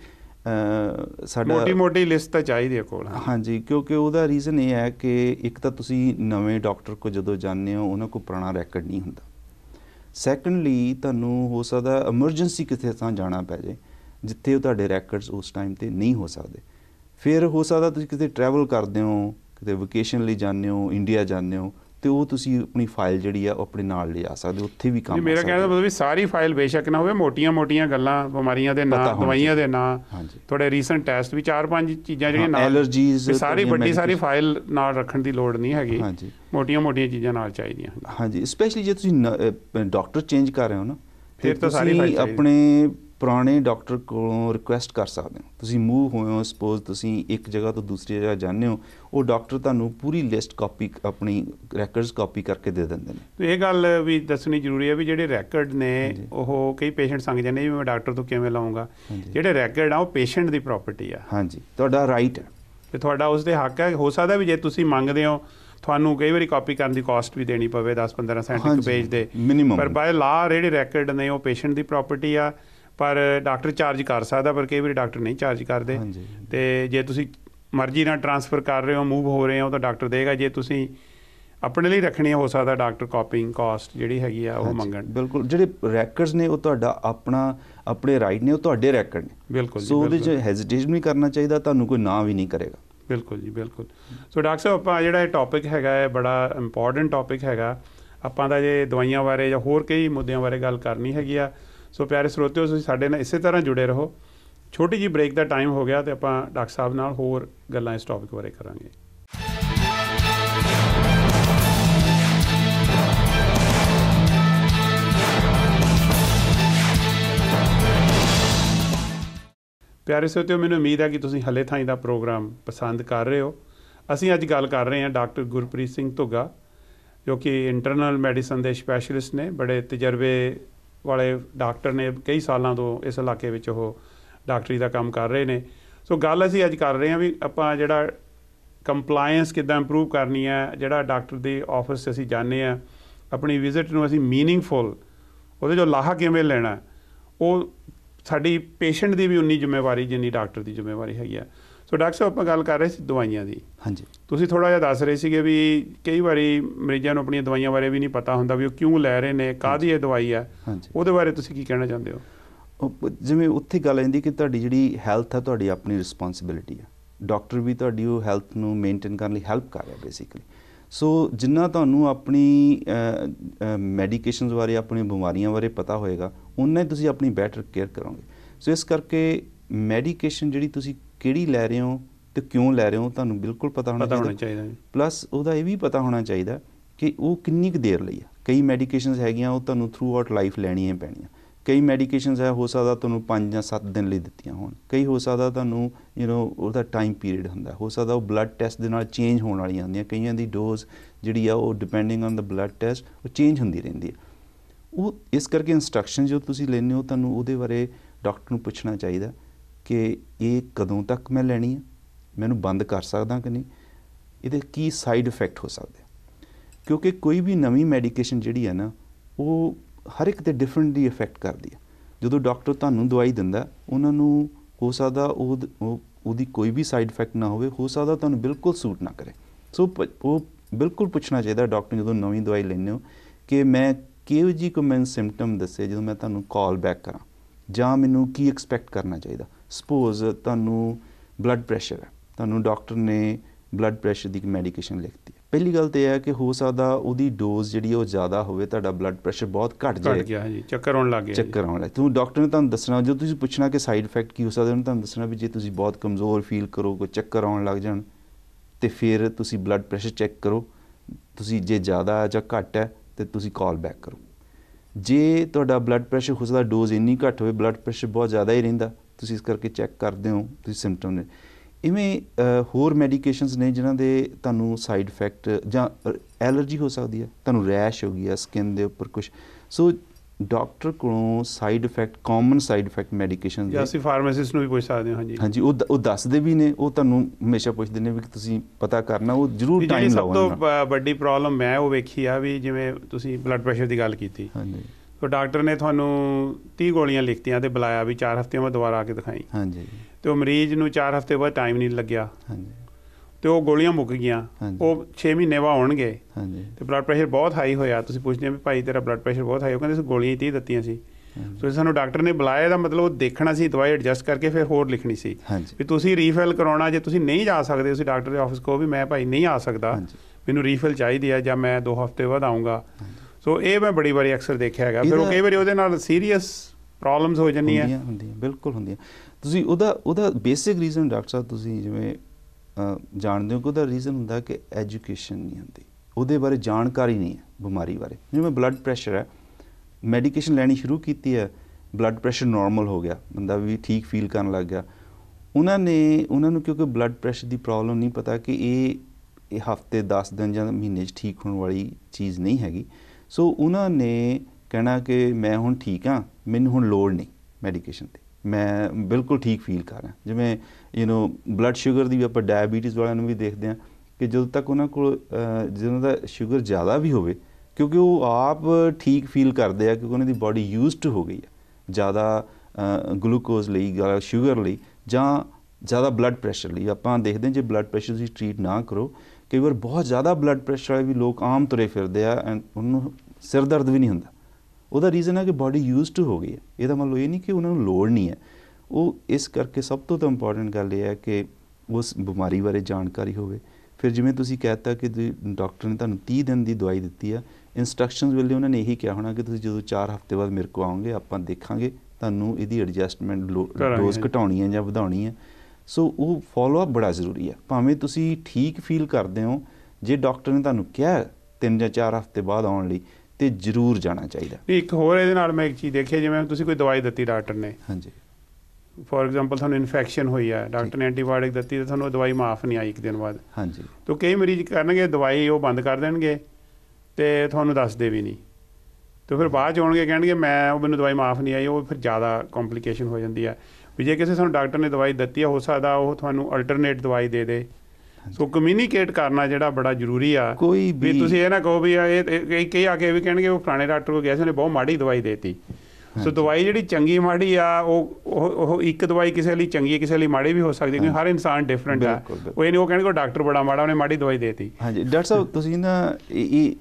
ਸਾਡਾ ਮੋਟੀ ਮੋਟੀ ਲਿਸਟ ਤਾਂ ਚਾਹੀਦੀ ਹੈ ਕੋਲ ਹਾਂਜੀ ਕਿਉਂਕਿ ਉਹਦਾ ਰੀਜ਼ਨ ਇਹ ਹੈ ਕਿ ਇੱਕ ਤਾਂ ਤੁਸੀਂ ਨਵੇਂ ਡਾਕਟਰ ਕੋ ਜਦੋਂ ਜਾਂਦੇ ਹੋ ਉਹਨਾਂ ਕੋ ਪੁਰਾਣਾ ਰੈਕੋਰਡ ਨਹੀਂ ਹੁੰਦਾ। ਸੈਕੰਡਲੀ ਤੁਹਾਨੂੰ ਹੋ ਸਕਦਾ ਐਮਰਜੈਂਸੀ ਕਿਤੇ ਥਾਂ ਜਾਣਾ ਪੈ ਜਾਏ। ਜਿੱਥੇ ਉਹ ਤੁਹਾਡੇ ਰੈਕੋਰਡਸ ਉਸ ਟਾਈਮ ਤੇ ਨਹੀਂ ਹੋ ਸਕਦੇ ਫਿਰ ਹੋ ਸਕਦਾ ਤੁਸੀਂ ਕਿਤੇ ਟਰੈਵਲ ਕਰਦੇ ਹੋ ਕਿਤੇ ਵਕੇਸ਼ਨ ਲਈ ਜਾਂਦੇ ਹੋ ਇੰਡੀਆ ਜਾਂਦੇ ਹੋ ਤੇ ਉਹ ਤੁਸੀਂ ਆਪਣੀ ਫਾਈਲ ਜਿਹੜੀ ਆ ਉਹ ਆਪਣੇ ਨਾਲ ਲਿਜਾ ਸਕਦੇ ਹੋ ਉੱਥੇ ਵੀ ਕੰਮ ਮੇਰਾ ਕਹਿਣ। ਮਤਲਬ ਵੀ ਸਾਰੀ ਫਾਈਲ ਬੇਸ਼ੱਕ ਨਾ ਹੋਵੇ ਮੋਟੀਆਂ-ਮੋਟੀਆਂ ਗੱਲਾਂ ਬਿਮਾਰੀਆਂ ਦੇ ਨਾਂ ਦਵਾਈਆਂ ਦੇ। ਨਾਂ ਤੁਹਾਡੇ ਰੀਸੈਂਟ ਟੈਸਟ ਵੀ ਚਾਰ ਪੰਜ ਚੀਜ਼ਾਂ ਜਿਹੜੀਆਂ ਨਾਲ ਵੀ ਸਾਰੀ ਵੱਡੀ ਸਾਰੀ ਫਾਈਲ ਨਾਲ ਰੱਖਣ ਦੀ ਲੋੜ ਨਹੀਂ ਹੈਗੀ ਹਾਂਜੀ ਮੋਟੀਆਂ-ਮੋਟੀਆਂ ਚੀਜ਼ਾਂ ਨਾਲ ਚਾਹੀਦੀਆਂ ਹਾਂਜੀ ਸਪੈਸ਼ਲੀ ਜੇ ਤੁਸੀਂ ਡਾਕਟਰ ਚੇਂਜ ਕਰ ਰਹੇ ਹੋ ਨਾ ਫਿਰ ਤਾਂ ਸਾਰੀ ਫਾਈਲ। ਆਪਣੇ ਪੁਰਾਣੇ ਡਾਕਟਰ ਕੋਲੋਂ ਰਿਕੁਐਸਟ ਕਰ ਸਕਦੇ ਹੋ। ਤੁਸੀਂ ਮੂਵ ਹੋਏ ਹੋ ਸਪੋਜ਼ ਤੁਸੀਂ ਇੱਕ ਜਗ੍ਹਾ ਤੋਂ ਦੂਸਰੀ ਜਗ੍ਹਾ ਜਾਂਦੇ ਹੋ ਉਹ ਡਾਕਟਰ ਤੁਹਾਨੂੰ ਪੂਰੀ ਲਿਸਟ ਕਾਪੀ ਆਪਣੀ ਰੈਕੋਰਡਸ ਕਾਪੀ ਕਰਕੇ ਦੇ ਦਿੰਦੇ ਨੇ। ਤੇ ਇਹ ਗੱਲ ਵੀ ਦੱਸਣੀ ਜ਼ਰੂਰੀ ਹੈ ਵੀ ਜਿਹੜੇ ਰੈਕੋਰਡ ਨੇ। ਉਹ ਕਈ ਪੇਸ਼ੈਂਟ ਸੰਗ ਜਾਂਦੇ ਵੀ ਮੈਂ ਡਾਕਟਰ ਤੋਂ ਕਿਵੇਂ ਲਾਉਂਗਾ। ਜਿਹੜੇ ਰੈਕੋਰਡ ਆ ਉਹ ਪੇਸ਼ੈਂਟ ਦੀ ਪ੍ਰਾਪਰਟੀ ਆ। ਹਾਂਜੀ। ਤੁਹਾਡਾ ਰਾਈਟ ਹੈ। ਤੇ ਤੁਹਾਡਾ ਉਸ ਦੇ ਹੱਕ ਹੈ। ਹੋ ਸਕਦਾ ਵੀ ਜੇ ਤੁਸੀਂ ਮੰਗਦੇ ਹੋ ਤੁਹਾਨੂੰ ਕਈ ਵਾਰੀ ਕਾਪੀ ਕਰਨ ਦੀ ਕਾਸਟ ਵੀ ਦੇਣੀ ਪਵੇ 10-15 ਸੈਂਟ ਇੱਕ ਪੇਜ ਦੇ। ਪਰ ਬਾਏ ਲਾ ਜਿਹੜੇ ਰੈਕੋਰਡ ਨੇ ਉਹ ਪੇਸ਼ੈਂਟ ਦੀ ਪ੍ਰਾਪਰਟੀ ਆ। ਪਰ ਡਾਕਟਰ ਚਾਰਜ ਕਰ ਸਕਦਾ ਪਰ ਕਈ ਵਾਰੀ ਡਾਕਟਰ ਨਹੀਂ ਚਾਰਜ ਕਰਦੇ। ਤੇ ਜੇ ਤੁਸੀਂ ਮਰਜ਼ੀ ਨਾਲ ਟਰਾਂਸਫਰ ਕਰ ਰਹੇ ਹੋ ਮੂਵ ਹੋ ਰਹੇ ਹੋ ਤਾਂ ਡਾਕਟਰ ਦੇਗਾ ਜੇ ਤੁਸੀਂ ਆਪਣੇ ਲਈ ਰੱਖਣੀ ਹੋ ਸਕਦਾ ਡਾਕਟਰ ਕਾਪਿੰਗ ਕਾਸਟ ਜਿਹੜੀ ਹੈਗੀ ਆ ਉਹ ਮੰਗਣ। ਬਿਲਕੁਲ। ਜਿਹੜੇ ਰੈਕੋਰਡਸ ਨੇ ਉਹ ਤੁਹਾਡਾ ਆਪਣਾ ਆਪਣੇ ਰਾਈਟ ਨੇ ਉਹ ਤੁਹਾਡੇ ਰੈਕੋਰਡ ਨੇ। ਬਿਲਕੁਲ ਸੋ ਉਹਦੇ 'ਚ। ਹੈਜ਼ਿਟੇਸ਼ਨ ਨਹੀਂ ਕਰਨਾ ਚਾਹੀਦਾ ਤੁਹਾਨੂੰ ਕੋਈ ਨਾਂ ਵੀ ਨਹੀਂ ਕਰੇਗਾ। ਬਿਲਕੁਲ ਜੀ ਬਿਲਕੁਲ। ਸੋ ਡਾਕਟਰ ਸਾਹਿਬ ਆਪਾਂ ਜਿਹੜਾ ਇਹ ਟੌਪਿਕ ਹੈਗਾ ਹੈ ਬੜਾ ਇੰਪੋਰਟੈਂਟ ਟੌਪਿਕ ਹੈਗਾ। ਆਪਾਂ ਦਾ ਜੇ ਦਵਾਈਆਂ ਬਾਰੇ ਜਾਂ ਹੋਰ ਕਈ ਮੁੱਦਿਆਂ ਬਾਰੇ ਗੱਲ ਕਰਨੀ ਹੈਗੀ ਆ ਸੋ ਪਿਆਰੇ ਸਰੋਤਿਓ, ਤੁਸੀਂ ਸਾਡੇ ਨਾਲ ਇਸੇ ਤਰ੍ਹਾਂ ਜੁੜੇ ਰਹੋ। ਛੋਟੀ ਜੀ ਬ੍ਰੇਕ ਦਾ ਟਾਈਮ ਹੋ ਗਿਆ ਤੇ ਆਪਾਂ ਡਾਕਟਰ ਸਾਹਿਬ ਨਾਲ ਹੋਰ ਗੱਲਾਂ ਇਸ ਟੌਪਿਕ ਬਾਰੇ ਕਰਾਂਗੇ। ਪਿਆਰੇ ਸਰੋਤਿਓ, ਮੈਨੂੰ ਉਮੀਦ ਹੈ ਕਿ ਤੁਸੀਂ ਹਲੇ ਥਾਈ ਦਾ ਪ੍ਰੋਗਰਾਮ ਪਸੰਦ ਕਰ ਰਹੇ ਹੋ। ਅਸੀਂ ਅੱਜ ਗੱਲ ਕਰ ਰਹੇ ਹਾਂ ਡਾਕਟਰ ਗੁਰਪ੍ਰੀਤ ਸਿੰਘ ਧੁੱਗਾ, ਜੋ ਕਿ ਇੰਟਰਨਲ ਮੈਡੀਸਨ ਦੇ ਸਪੈਸ਼ਲਿਸਟ ਨੇ, ਬੜੇ ਤਜਰਬੇ ਵਾਲੇ ਡਾਕਟਰ ਨੇ ਕਈ ਸਾਲਾਂ ਤੋਂ ਇਸ ਇਲਾਕੇ ਵਿੱਚ ਉਹ ਡਾਕਟਰੀ ਦਾ ਕੰਮ ਕਰ ਰਹੇ ਨੇ। ਸੋ ਗੱਲ ਅਸੀਂ ਅੱਜ ਕਰ ਰਹੇ ਹਾਂ ਵੀ ਆਪਾਂ ਜਿਹੜਾ ਕੰਪਲਾਈਂਸ ਕਿੱਦਾਂ ਇੰਪਰੂਵ ਕਰਨੀ ਹੈ, ਜਿਹੜਾ ਡਾਕਟਰ ਦੇ ਆਫਿਸ 'ਚ ਅਸੀਂ ਜਾਂਦੇ ਆ ਆਪਣੀ ਵਿਜ਼ਿਟ ਨੂੰ ਅਸੀਂ ਮੀਨਿੰਗਫੁਲ ਉਹਦੇ ਜੋ ਲਾਹਾ ਕਿਵੇਂ ਲੈਣਾ, ਉਹ ਸਾਡੀ ਪੇਸ਼ੈਂਟ ਦੀ ਵੀ ਉਨੀ ਜ਼ਿੰਮੇਵਾਰੀ ਜਿੰਨੀ ਡਾਕਟਰ ਦੀ ਜ਼ਿੰਮੇਵਾਰੀ ਹੈਗੀ ਆ। ਸੋ ਡਾਕਟਰ ਸਾਹਿਬ ਆਪਾਂ ਗੱਲ ਕਰ ਰਹੇ ਸੀ ਦਵਾਈਆਂ ਦੀ। ਹਾਂਜੀ। ਤੁਸੀਂ ਥੋੜਾ ਜਿਹਾ ਦੱਸ ਰਹੇ ਸੀਗੇ ਵੀ ਕਈ ਵਾਰੀ ਮਰੀਜ਼ਾਂ ਨੂੰ ਆਪਣੀਆਂ ਦਵਾਈਆਂ ਬਾਰੇ ਵੀ ਨਹੀਂ ਪਤਾ ਹੁੰਦਾ ਵੀ ਉਹ ਕਿਉਂ ਲੈ ਰਹੇ ਨੇ ਕਾਹਦੀ ਇਹ ਦਵਾਈ ਹੈ। ਹਾਂਜੀ। ਉਹਦੇ ਬਾਰੇ ਤੁਸੀਂ ਕੀ ਕਹਿਣਾ ਚਾਹੁੰਦੇ ਹੋ? ਜਿਵੇਂ ਉੱਥੇ ਗੱਲ ਆਉਂਦੀ ਕਿ ਤੁਹਾਡੀ ਜਿਹੜੀ ਹੈਲਥ ਹੈ ਤੁਹਾਡੀ ਆਪਣੀ ਰਿਸਪੌਂਸਿਬਿਲਿਟੀ ਹੈ ਡਾਕਟਰ ਵੀ ਤੁਹਾਡੀ ਉਹ ਹੈਲਥ ਨੂੰ ਮੇਨਟੇਨ ਕਰਨ ਲਈ ਹੈਲਪ ਕਰ ਰਿਹਾ ਬੇਸਿਕਲੀ ਸੋ ਜਿੰਨਾ ਤੁਹਾਨੂੰ ਆਪਣੀ ਮੈਡੀਕੇਸ਼ਨਸ ਬਾਰੇ ਆਪਣੀ ਬਿਮਾਰੀਆਂ ਬਾਰੇ ਪਤਾ ਹੋਏਗਾ ਉਨਾ ਹੀ ਤੁਸੀਂ ਆਪਣੀ ਬੈਟਰ ਕੇਅਰ ਕਰੋਗੇ। ਸੋ ਇਸ ਕਰਕੇ ਮੈਡੀਕੇਸ਼ਨ ਜਿਹੜੀ ਤੁਸੀਂ ਕਿਹੜੀ ਲੈ ਰਹੇ ਹੋ ਤੇ ਕਿਉਂ ਲੈ ਰਹੇ ਹੋ ਤੁਹਾਨੂੰ ਬਿਲਕੁਲ ਪਤਾ ਹੋਣਾ ਚਾਹੀਦਾ। ਪਲੱਸ ਉਹਦਾ ਇਹ ਵੀ ਪਤਾ ਹੋਣਾ ਚਾਹੀਦਾ ਕਿ ਉਹ ਕਿੰਨੀ ਕੁ ਦੇਰ ਲਈ ਆ। ਕਈ ਮੈਡੀਕੇਸ਼ਨਸ ਹੈਗੀਆਂ ਉਹ ਤੁਹਾਨੂੰ ਥਰੂ ਆਊਟ ਲਾਈਫ ਲੈਣੀਆਂ ਹੀ ਪੈਣੀਆਂ। ਕਈ ਮੈਡੀਕੇਸ਼ਨਸ ਹੈ ਹੋ ਸਕਦਾ ਤੁਹਾਨੂੰ 5 ਜਾਂ 7 ਦਿਨ ਲਈ ਦਿੱਤੀਆਂ ਹੋਣ। ਕਈ ਹੋ ਸਕਦਾ ਤੁਹਾਨੂੰ ਯੂ نو ਉਹਦਾ ਟਾਈਮ ਪੀਰੀਅਡ ਹੁੰਦਾ। ਹੋ ਸਕਦਾ ਉਹ ਬਲੱਡ ਟੈਸਟ ਦੇ ਨਾਲ ਚੇਂਜ ਹੋਣ ਵਾਲੀਆਂ ਹੁੰਦੀਆਂ। ਕਈਆਂ ਦੀ ਡੋਜ਼ ਜਿਹੜੀ ਆ ਉਹ depending on the blood test ਉਹ ਚੇਂਜ ਹੁੰਦੀ ਰਹਿੰਦੀ ਹੈ ਉਹ ਇਸ ਕਰਕੇ ਇਨਸਟਰਕਸ਼ਨ ਜੋ ਤੁਸੀਂ ਲੈਂਦੇ ਹੋ ਤੁਹਾਨੂੰ ਉਹਦੇ ਬਾਰੇ ਡਾਕਟਰ ਨੂੰ ਪੁੱਛਣਾ ਚਾਹੀਦਾ। ਕਿ ਇਹ ਕਦੋਂ ਤੱਕ ਮੈਂ ਲੈਣੀ ਹੈ ਮੈਨੂੰ ਬੰਦ ਕਰ ਸਕਦਾ ਕਿ ਨਹੀਂ? ਇਹਦੇ ਕੀ ਸਾਈਡ ਇਫੈਕਟ ਹੋ ਸਕਦੇ ਕਿਉਂਕਿ ਕੋਈ ਵੀ ਨਵੀਂ ਮੈਡੀਕੇਸ਼ਨ ਜਿਹੜੀ ਹੈ ਨਾ, ਉਹ ਹਰ ਇੱਕ ਤੇ ਡਿਫਰੈਂਟਲੀ ਇਫੈਕਟ ਕਰਦੀ ਹੈ ਜਦੋਂ ਡਾਕਟਰ ਤੁਹਾਨੂੰ ਦਵਾਈ ਦਿੰਦਾ, ਉਹਨਾਂ ਨੂੰ ਹੋ ਸਕਦਾ ਉਹ ਉਹ- ਉਹਦੀ ਕੋਈ ਵੀ ਸਾਈਡ ਇਫੈਕਟ ਨਾ ਹੋਵੇ, ਹੋ ਸਕਦਾ ਤੁਹਾਨੂੰ ਬਿਲਕੁਲ ਸੂਟ ਨਾ ਕਰੇ। ਸੋ ਪ- ਉਹ ਬਿਲਕੁਲ ਪੁੱਛਣਾ ਚਾਹੀਦਾ ਡਾਕਟਰ ਨੂੰ ਜਦੋਂ ਨਵੀਂ ਦਵਾਈ ਲੈਂਦੇ ਹੋ ਕਿ ਮੈਂ ਕਿਹੋ ਜੀ ਕੋ ਮੈਨੂੰ ਸਿੰਪਟਮ ਦੱਸੇ ਜਦੋਂ ਮੈਂ ਤੁਹਾਨੂੰ ਕਾਲ ਬੈਕ ਕਰਾਂ? ਜਾਂ ਮੈਨੂੰ ਕੀ ਐਕਸਪੈਕਟ ਕਰਨਾ ਚਾਹੀਦਾ? ਸਪੋਜ਼ ਤੁਹਾਨੂੰ ਬਲੱਡ ਪ੍ਰੈਸ਼ਰ ਹੈ ਤੁਹਾਨੂੰ ਡਾਕਟਰ ਨੇ ਬਲੱਡ ਪ੍ਰੈਸ਼ਰ ਦੀ ਮੈਡੀਕੇਸ਼ਨ ਲਿਖਤੀ ਹੈ। ਪਹਿਲੀ ਗੱਲ ਤੇ ਇਹ ਹੈ ਕਿ ਹੋ ਸਕਦਾ ਉਹਦੀ ਡੋਜ਼ ਜਿਹੜੀ ਉਹ ਜ਼ਿਆਦਾ ਹੋਵੇ ਤੁਹਾਡਾ ਬਲੱਡ ਪ੍ਰੈਸ਼ਰ ਬਹੁਤ ਘਟ ਘਟ ਜਾਏ ਗਿਆ ਹਾਂਜੀ ਚੱਕਰ ਆਉਣ ਲੱਗ ਗਿਆ ਜੀ। ਚੱਕਰ ਆਉਣ ਲੱਗ ਤੂੰ ਡਾਕਟਰ ਨੇ ਤੁਹਾਨੂੰ ਦੱਸਣਾ ਜਦੋਂ ਤੁਸੀਂ ਪੁੱਛਣਾ ਕਿ ਸਾਈਡ ਇਫੈਕਟ ਕੀ ਹੋ ਸਕਦਾ ਉਹਨੇ ਤੁਹਾਨੂੰ ਦੱਸਣਾ ਵੀ ਜੇ ਤੁਸੀਂ ਬਹੁਤ ਕਮਜ਼ੋਰ ਫੀਲ ਕਰੋ ਕੋਈ ਚੱਕਰ ਆਉਣ ਲੱਗ ਜਾਣ ਤੇ ਫਿਰ ਤੁਸੀਂ ਬਲੱਡ ਪ੍ਰੈਸ਼ਰ ਚੈੱਕ ਕਰੋ। ਤੁਸੀਂ ਜੇ ਜ਼ਿਆਦਾ ਹੈ ਜਾਂ ਘੱਟ ਹੈ ਤੇ ਤੁਸੀਂ ਕਾਲ ਬੈਕ ਕਰੋ। ਜੇ ਤੁਹਾਡਾ ਬਲੱਡ ਪ੍ਰੈਸ਼ਰ ਹੋ ਸਕਦਾ ਡੋਜ਼ ਇੰਨੀ ਘੱਟ ਹੋਵੇ ਬਲੱਡ ਪ੍ਰੈਸ਼ਰ ਬਹੁਤ ਜ਼ਿਆਦਾ ਹੀ ਰਹਿੰਦਾ। ਤੁਸੀਂ ਇਸ ਕਰਕੇ ਚੈੱਕ ਕਰਦੇ ਹੋ ਤੁਸੀਂ ਸਿੰਪਟਮ ਨੇ। ਇਵੇਂ ਹੋਰ ਮੈਡੀਕੇਸ਼ਨਸ ਨੇ ਜਿਨ੍ਹਾਂ ਦੇ ਤੁਹਾਨੂੰ ਸਾਈਡ ਇਫੈਕਟ ਜਾਂ ਐਲਰਜੀ ਹੋ ਸਕਦੀ ਹੈ ਤੁਹਾਨੂੰ ਰੈਸ਼ ਹੋ ਗਈ ਹੈ ਸਕਿਨ ਦੇ ਉੱਪਰ ਕੁਝ ਸੋ ਡਾਕਟਰ ਕੋਲੋਂ side effect common side effect medication ਜਾਂ ਅਸੀਂ ਫਾਰਮਾਸਿਸਟ ਨੂੰ ਵੀ ਪੁੱਛ ਸਕਦੇ ਹਾਂ ਹਾਂਜੀ। ਹਾਂਜੀ ਉਹ ਦ- ਉਹ ਦੱਸਦੇ ਵੀ ਨੇ ਉਹ ਤੁਹਾਨੂੰ ਹਮੇਸ਼ਾ ਪੁੱਛਦੇ ਨੇ ਵੀ ਕਿ ਤੁਸੀਂ ਪਤਾ ਕਰਨਾ ਉਹ ਜ਼ਰੂਰ ਟਾਈਮ ਸਭ ਲਾਓ ਤੋਂ ਨਾਲ। ਬ- ਵੱਡੀ ਪ੍ਰੋਬਲਮ ਮੈਂ ਉਹ ਵੇਖੀ ਆ ਵੀ ਜਿਵੇਂ ਤੁਸੀਂ ਬਲੱਡ ਪ੍ਰੈਸ਼ਰ ਦੀ ਗੱਲ ਕੀਤੀ। ਹਾਂਜੀ। ਤਾਂ ਡਾਕਟਰ ਨੇ ਤੁਹਾਨੂੰ 30 ਗੋਲੀਆਂ ਲਿਖਤੀਆਂ ਤੇ ਬੁਲਾਇਆ ਵੀ 4 ਹਫ਼ਤਿਆਂ ਬਾਅਦ ਦੁਬਾਰਾ ਆ ਕੇ ਦਿਖਾਈ। ਹਾਂਜੀ। ਤੇ ਉਹ ਮਰੀਜ਼ ਨੂੰ 4 ਹਫ਼ਤੇ ਬਾਅਦ ਟਾਈਮ ਨਹੀਂ ਲੱਗਿਆ। ਹਾਂਜੀ। ਤੇ ਉਹ ਗੋਲੀਆਂ ਮੁੱਕ ਗਈਆਂ। ਉਹ 6 ਮਹੀਨੇ ਬਾਅਦ ਆਉਣਗੇ। ਹਾਂਜੀ। ਤੇ ਬਲੱਡ ਪ੍ਰੈਸ਼ਰ ਬਹੁਤ ਹਾਈ ਹੋਇਆ। ਤੁਸੀਂ ਪੁੱਛਦੇ ਆ ਵੀ ਭਾਈ ਤੇਰਾ ਬਲੱਡ ਪ੍ਰੈਸ਼ਰ ਬਹੁਤ ਹਾਈ ਹੋ ਕਹਿੰਦੇ ਸੀ ਗੋਲੀਆਂ ਹੀ 30 ਦਿੱਤੀਆਂ ਸੀ। ਸੋ ਸਾਨੂੰ ਡਾਕਟਰ ਨੇ ਬੁਲਾਇਆ ਦਾ ਮਤਲਬ ਉਹ ਦੇਖਣਾ ਸੀ ਦਵਾਈ ਐਡਜਸਟ ਕਰਕੇ ਫਿਰ ਹੋਰ ਲਿਖਣੀ ਸੀ। ਵੀ ਤੁਸੀਂ ਰੀਫਿਲ ਕਰਾਉਣਾ ਜੇ ਤੁਸੀਂ ਨਹੀਂ ਜਾ ਸਕਦੇ ਤੁਸੀਂ ਡਾਕਟਰ ਦੇ ਆਫਿਸ ਕੋ ਵੀ ਮੈਂ ਭਾਈ ਨਹੀਂ ਆ ਸਕਦਾ। ਮੈਨੂੰ ਰੀਫਿਲ ਚਾਹੀਦੀ ਹੈ ਜਾਂ ਮੈਂ 2 ਹਫ਼ਤੇ ਬਾਅਦ ਆਉਂਗਾ। ਸੋ ਇਹ ਮੈਂ ਬੜੀ ਵਾਰੀ ਅਕਸਰ ਦੇਖਿਆ ਹੈਗਾ। ਫਿਰ ਉਹ ਕਈ ਵਾਰੀ ਉਹਦੇ ਨਾਲ ਸੀਰੀਅਸ ਪ੍ਰੋਬਲਮਸ ਹੋ ਜਾਂਦੀਆਂ। ਹੁੰਦੀਆਂ ਬਿਲਕੁਲ ਹੁੰਦੀਆਂ। ਤੁਸੀਂ ਉਹਦਾ ਉਹਦਾ ਬੇਸਿਕ ਰੀਜ਼ਨ ਡਾਕਟਰ ਸਾਹਿਬ ਤੁਸੀਂ ਜਿਵੇਂ ਜਾਣਦੇ ਹੋ ਕਿ ਉਹਦਾ ਰੀਜ਼ਨ ਹੁੰਦਾ ਕਿ ਐਜੂਕੇਸ਼ਨ ਨਹੀਂ ਹੁੰਦੀ। ਉਹਦੇ ਬਾਰੇ ਜਾਣਕਾਰੀ ਨਹੀਂ ਹੈ ਬਿਮਾਰੀ ਬਾਰੇ। ਜਿਵੇਂ ਬਲੱਡ ਪ੍ਰੈਸ਼ਰ ਹੈ ਮੈਡੀਕੇਸ਼ਨ ਲੈਣੀ ਸ਼ੁਰੂ ਕੀਤੀ ਹੈ ਬਲੱਡ ਪ੍ਰੈਸ਼ਰ ਨਾਰਮਲ ਹੋ ਗਿਆ ਬੰਦਾ ਵੀ ਠੀਕ ਫੀਲ ਕਰਨ ਲੱਗ ਗਿਆ। ਉਹਨਾਂ ਨੇ ਉਹਨਾਂ ਨੂੰ ਕਿਉਂਕਿ ਬਲੱਡ ਪ੍ਰੈਸ਼ਰ ਦੀ ਪ੍ਰੋਬਲਮ ਨਹੀਂ ਪਤਾ ਕਿ ਇਹ ਇਹ ਹਫ਼ਤੇ 10 ਦਿਨ ਜਾਂ ਮਹੀਨੇ 'ਚ ਠੀਕ ਹੋਣ ਵਾਲੀ ਚੀਜ਼ ਨਹੀਂ ਹੈਗੀ। ਸੋ ਉਹਨਾਂ ਨੇ ਕਹਿਣਾ ਕਿ ਮੈਂ ਹੁਣ ਠੀਕ ਹਾਂ, ਮੈਨੂੰ ਹੁਣ ਲੋੜ ਨਹੀਂ ਮੈਡੀਕੇਸ਼ਨ ਤੇ। ਮੈਂ ਬਿਲਕੁਲ ਠੀਕ ਫੀਲ ਕਰ ਰਿਹਾ। ਜਿਵੇਂ ਯੂ نو ਬਲੱਡ ਸ਼ੂਗਰ ਦੀ ਵੀ ਆਪਾਂ ਡਾਇਬੀਟੀਜ਼ ਵਾਲਿਆਂ ਨੂੰ ਵੀ ਦੇਖਦੇ ਹਾਂ ਕਿ ਜਦੋਂ ਤੱਕ ਉਹਨਾਂ ਕੋਲ ਜਿਹਨਾਂ ਦਾ ਸ਼ੂਗਰ ਜ਼ਿਆਦਾ ਵੀ ਹੋਵੇ, ਕਿਉਂਕਿ ਉਹ ਆਪ ਠੀਕ ਫੀਲ ਕਰਦੇ ਆ ਕਿਉਂਕਿ ਉਹਨਾਂ ਦੀ ਬਾਡੀ ਯੂਜ਼ਡ ਹੋ ਗਈ ਆ। ਜ਼ਿਆਦਾ ਗਲੂਕੋਜ਼ ਲਈ ਜਾਂ ਸ਼ੂਗਰ ਲਈ ਜਾਂ ਜ਼ਿਆਦਾ ਬਲੱਡ ਪ੍ਰੈਸ਼ਰ ਲਈ। ਆਪਾਂ ਦੇਖਦੇ ਹਾਂ ਜੇ ਬਲੱਡ ਪ੍ਰੈਸ਼ਰ ਤੁਸੀਂ ਟ੍ਰੀਟ ਨਾ ਕਰੋ ਕਈ ਵਾਰ ਬਹੁਤ ਜ਼ਿਆਦਾ ਬਲੱਡ ਪ੍ਰੈਸ਼ਰ ਵਾਲੇ ਵੀ ਲੋਕ ਆਮ ਤੁਰੇ ਫਿਰਦੇ ਆ ਐਂਡ ਉਹਨੂੰ ਸਿਰ ਦਰਦ ਵੀ ਨਹੀਂ ਹੁੰਦਾ। ਉਹਦਾ ਰੀਜ਼ਨ ਹੈ ਕਿ ਬਾਡੀ ਯੂਜ਼ਡ ਟੂ ਹੋ ਗਈ ਹੈ। ਇਹਦਾ ਮਤਲਬ ਇਹ ਨਹੀਂ ਕਿ ਉਹਨਾਂ ਨੂੰ ਲੋੜ ਨਹੀਂ ਹੈ। ਉਹ ਇਸ ਕਰਕੇ ਸਭ ਤੋਂ ਤਾਂ ਇੰਪੋਰਟੈਂਟ ਗੱਲ ਇਹ ਹੈ ਕਿ ਉਸ ਬਿਮਾਰੀ ਬਾਰੇ ਜਾਣਕਾਰੀ ਹੋਵੇ। ਫਿਰ ਜਿਵੇਂ ਤੁਸੀਂ ਕਹਿਤਾ ਕਿ ਡਾਕਟਰ ਨੇ ਤੁਹਾਨੂੰ 30 ਦਿਨ ਦੀ ਦਵਾਈ ਦਿੱਤੀ ਆ ਇਨਸਟਰਕਸ਼ਨਸ ਵੇਲੇ ਉਹਨਾਂ ਨੇ ਇਹੀ ਕਿਹਾ ਹੋਣਾ ਕਿ ਤੁਸੀਂ ਜਦੋਂ 4 ਹਫ਼ਤੇ ਬਾਅਦ ਮੇਰੇ ਕੋਲ ਆਓਗੇ ਆਪਾਂ ਦੇਖਾਂਗੇ ਤੁਹਾਨੂੰ ਇਹਦੀ ਐਡਜਸਟਮੈਂਟ ਡੋਜ਼। ਘਟਾਉਣੀ ਹੈ ਜਾਂ ਵਧਾਉਣੀ ਹੈ। ਸੋ ਉਹ ਫਾਲੋ ਅਪ ਬੜਾ ਜ਼ਰੂਰੀ ਹੈ ਭਾਵੇਂ ਤੁਸੀਂ ਠੀਕ ਫੀਲ ਕਰਦੇ ਹੋ ਜੇ ਡਾਕਟਰ ਨੇ ਤੁਹਾਨੂੰ ਕਿਹਾ ਤਿੰਨ ਜਾਂ ਚਾਰ ਹਫ਼ਤੇ ਬਾਅਦ ਆਉਣ ਲਈ ਤੇ ਜ਼ਰੂਰ ਜਾਣਾ ਚਾਹੀਦਾ। ਨਹੀਂ ਇੱਕ ਹੋਰ ਇਹਦੇ ਨਾਲ ਮੈਂ ਇੱਕ ਚੀਜ਼ ਦੇਖੀ ਜਿਵੇਂ ਤੁਸੀਂ ਕੋਈ ਦਵਾਈ ਦਿੱਤੀ ਡਾਕਟਰ ਨੇ। ਹਾਂਜੀ। ਫੋਰ ਐਗਜ਼ਾਮਪਲ ਤੁਹਾਨੂੰ ਇਨਫੈਕਸ਼ਨ ਹੋਈ ਹੈ ਡਾਕਟਰ ਨੇ ਐਂਟੀਬਾਇਓਟਿਕ ਦਿੱਤੀ ਤੇ ਤੁਹਾਨੂੰ ਦਵਾਈ ਮਾਫ ਨਹੀਂ ਆਈ ਇੱਕ ਦਿਨ ਬਾਅਦ। ਹਾਂਜੀ। ਤਾਂ ਕਈ ਮਰੀਜ਼ ਕਰਨਗੇ ਦਵਾਈ ਉਹ ਬੰਦ ਕਰ ਦੇਣਗੇ ਤੇ ਤੁਹਾਨੂੰ ਦੱਸਦੇ ਵੀ ਨਹੀਂ। ਤੇ ਫਿਰ ਬਾਅਦ ਚ ਆਉਣਗੇ ਕਹਿਣਗੇ ਮੈਂ ਉਹ ਮੈਨੂੰ ਦਵਾਈ ਮਾਫ ਨਹੀਂ ਆਈ ਉਹ ਫਿਰ ਜ਼ਿਆਦਾ ਕੰਪਲਿਕੇਸ਼ਨ ਹੋ ਜਾਂਦੀ ਹੈ ਵੀ ਜੇ ਕਿਸੇ ਸਾਨੂੰ ਡਾਕਟਰ ਨੇ ਦਵਾਈ ਦਿੱਤੀ ਹੈ ਹੋ ਸਕਦਾ ਉਹ ਤੁਹਾਨੂੰ ਅਲਟਰਨੇਟ ਦਵਾਈ ਦੇ ਦੇ। ਸੋ ਕਮਿਊਨੀਕੇਟ ਕਰਨਾ ਜਿਹੜਾ ਬੜਾ ਜ਼ਰੂਰੀ ਆ। ਕੋਈ ਵੀ ਤੁਸੀਂ ਇਹ ਨਾ ਕਹੋ ਵੀ ਇਹ ਕਈ ਆ ਕੇ ਵੀ ਕਹਿਣਗੇ ਉਹ ਪੁਰਾਣੇ ਡਾਕਟਰ ਕੋਲ ਗਿਆ ਸੀ ਉਹਨੇ ਬਹੁਤ ਮਾੜੀ ਦਵਾਈ ਦੇਤੀ। ਸੋ। ਦਵਾਈ ਜਿਹੜੀ ਚੰਗੀ ਮਾੜੀ ਆ ਉਹ ਉਹ ਉਹ ਇੱਕ ਦਵਾਈ ਕਿਸੇ ਲਈ ਚੰਗੀ ਹੈ ਕਿਸੇ ਲਈ ਮਾੜੀ ਵੀ ਹੋ ਸਕਦੀ ਹੈ ਕਿਉਂਕਿ ਹਰ ਇਨਸਾਨ ਡਿਫਰੈਂਟ ਆ। ਉਹ ਇਹ ਨਹੀਂ ਉਹ ਉਹ ਡਾਕਟਰ ਬੜਾ ਮਾੜਾ ਉਹਨੇ ਮਾੜੀ ਦਵਾਈ ਦੇਤੀ। ਹਾਂਜੀ। ਡਾਕਟਰ ਸਾਹਿਬ ਤੁਸੀਂ ਨਾ ਇਹ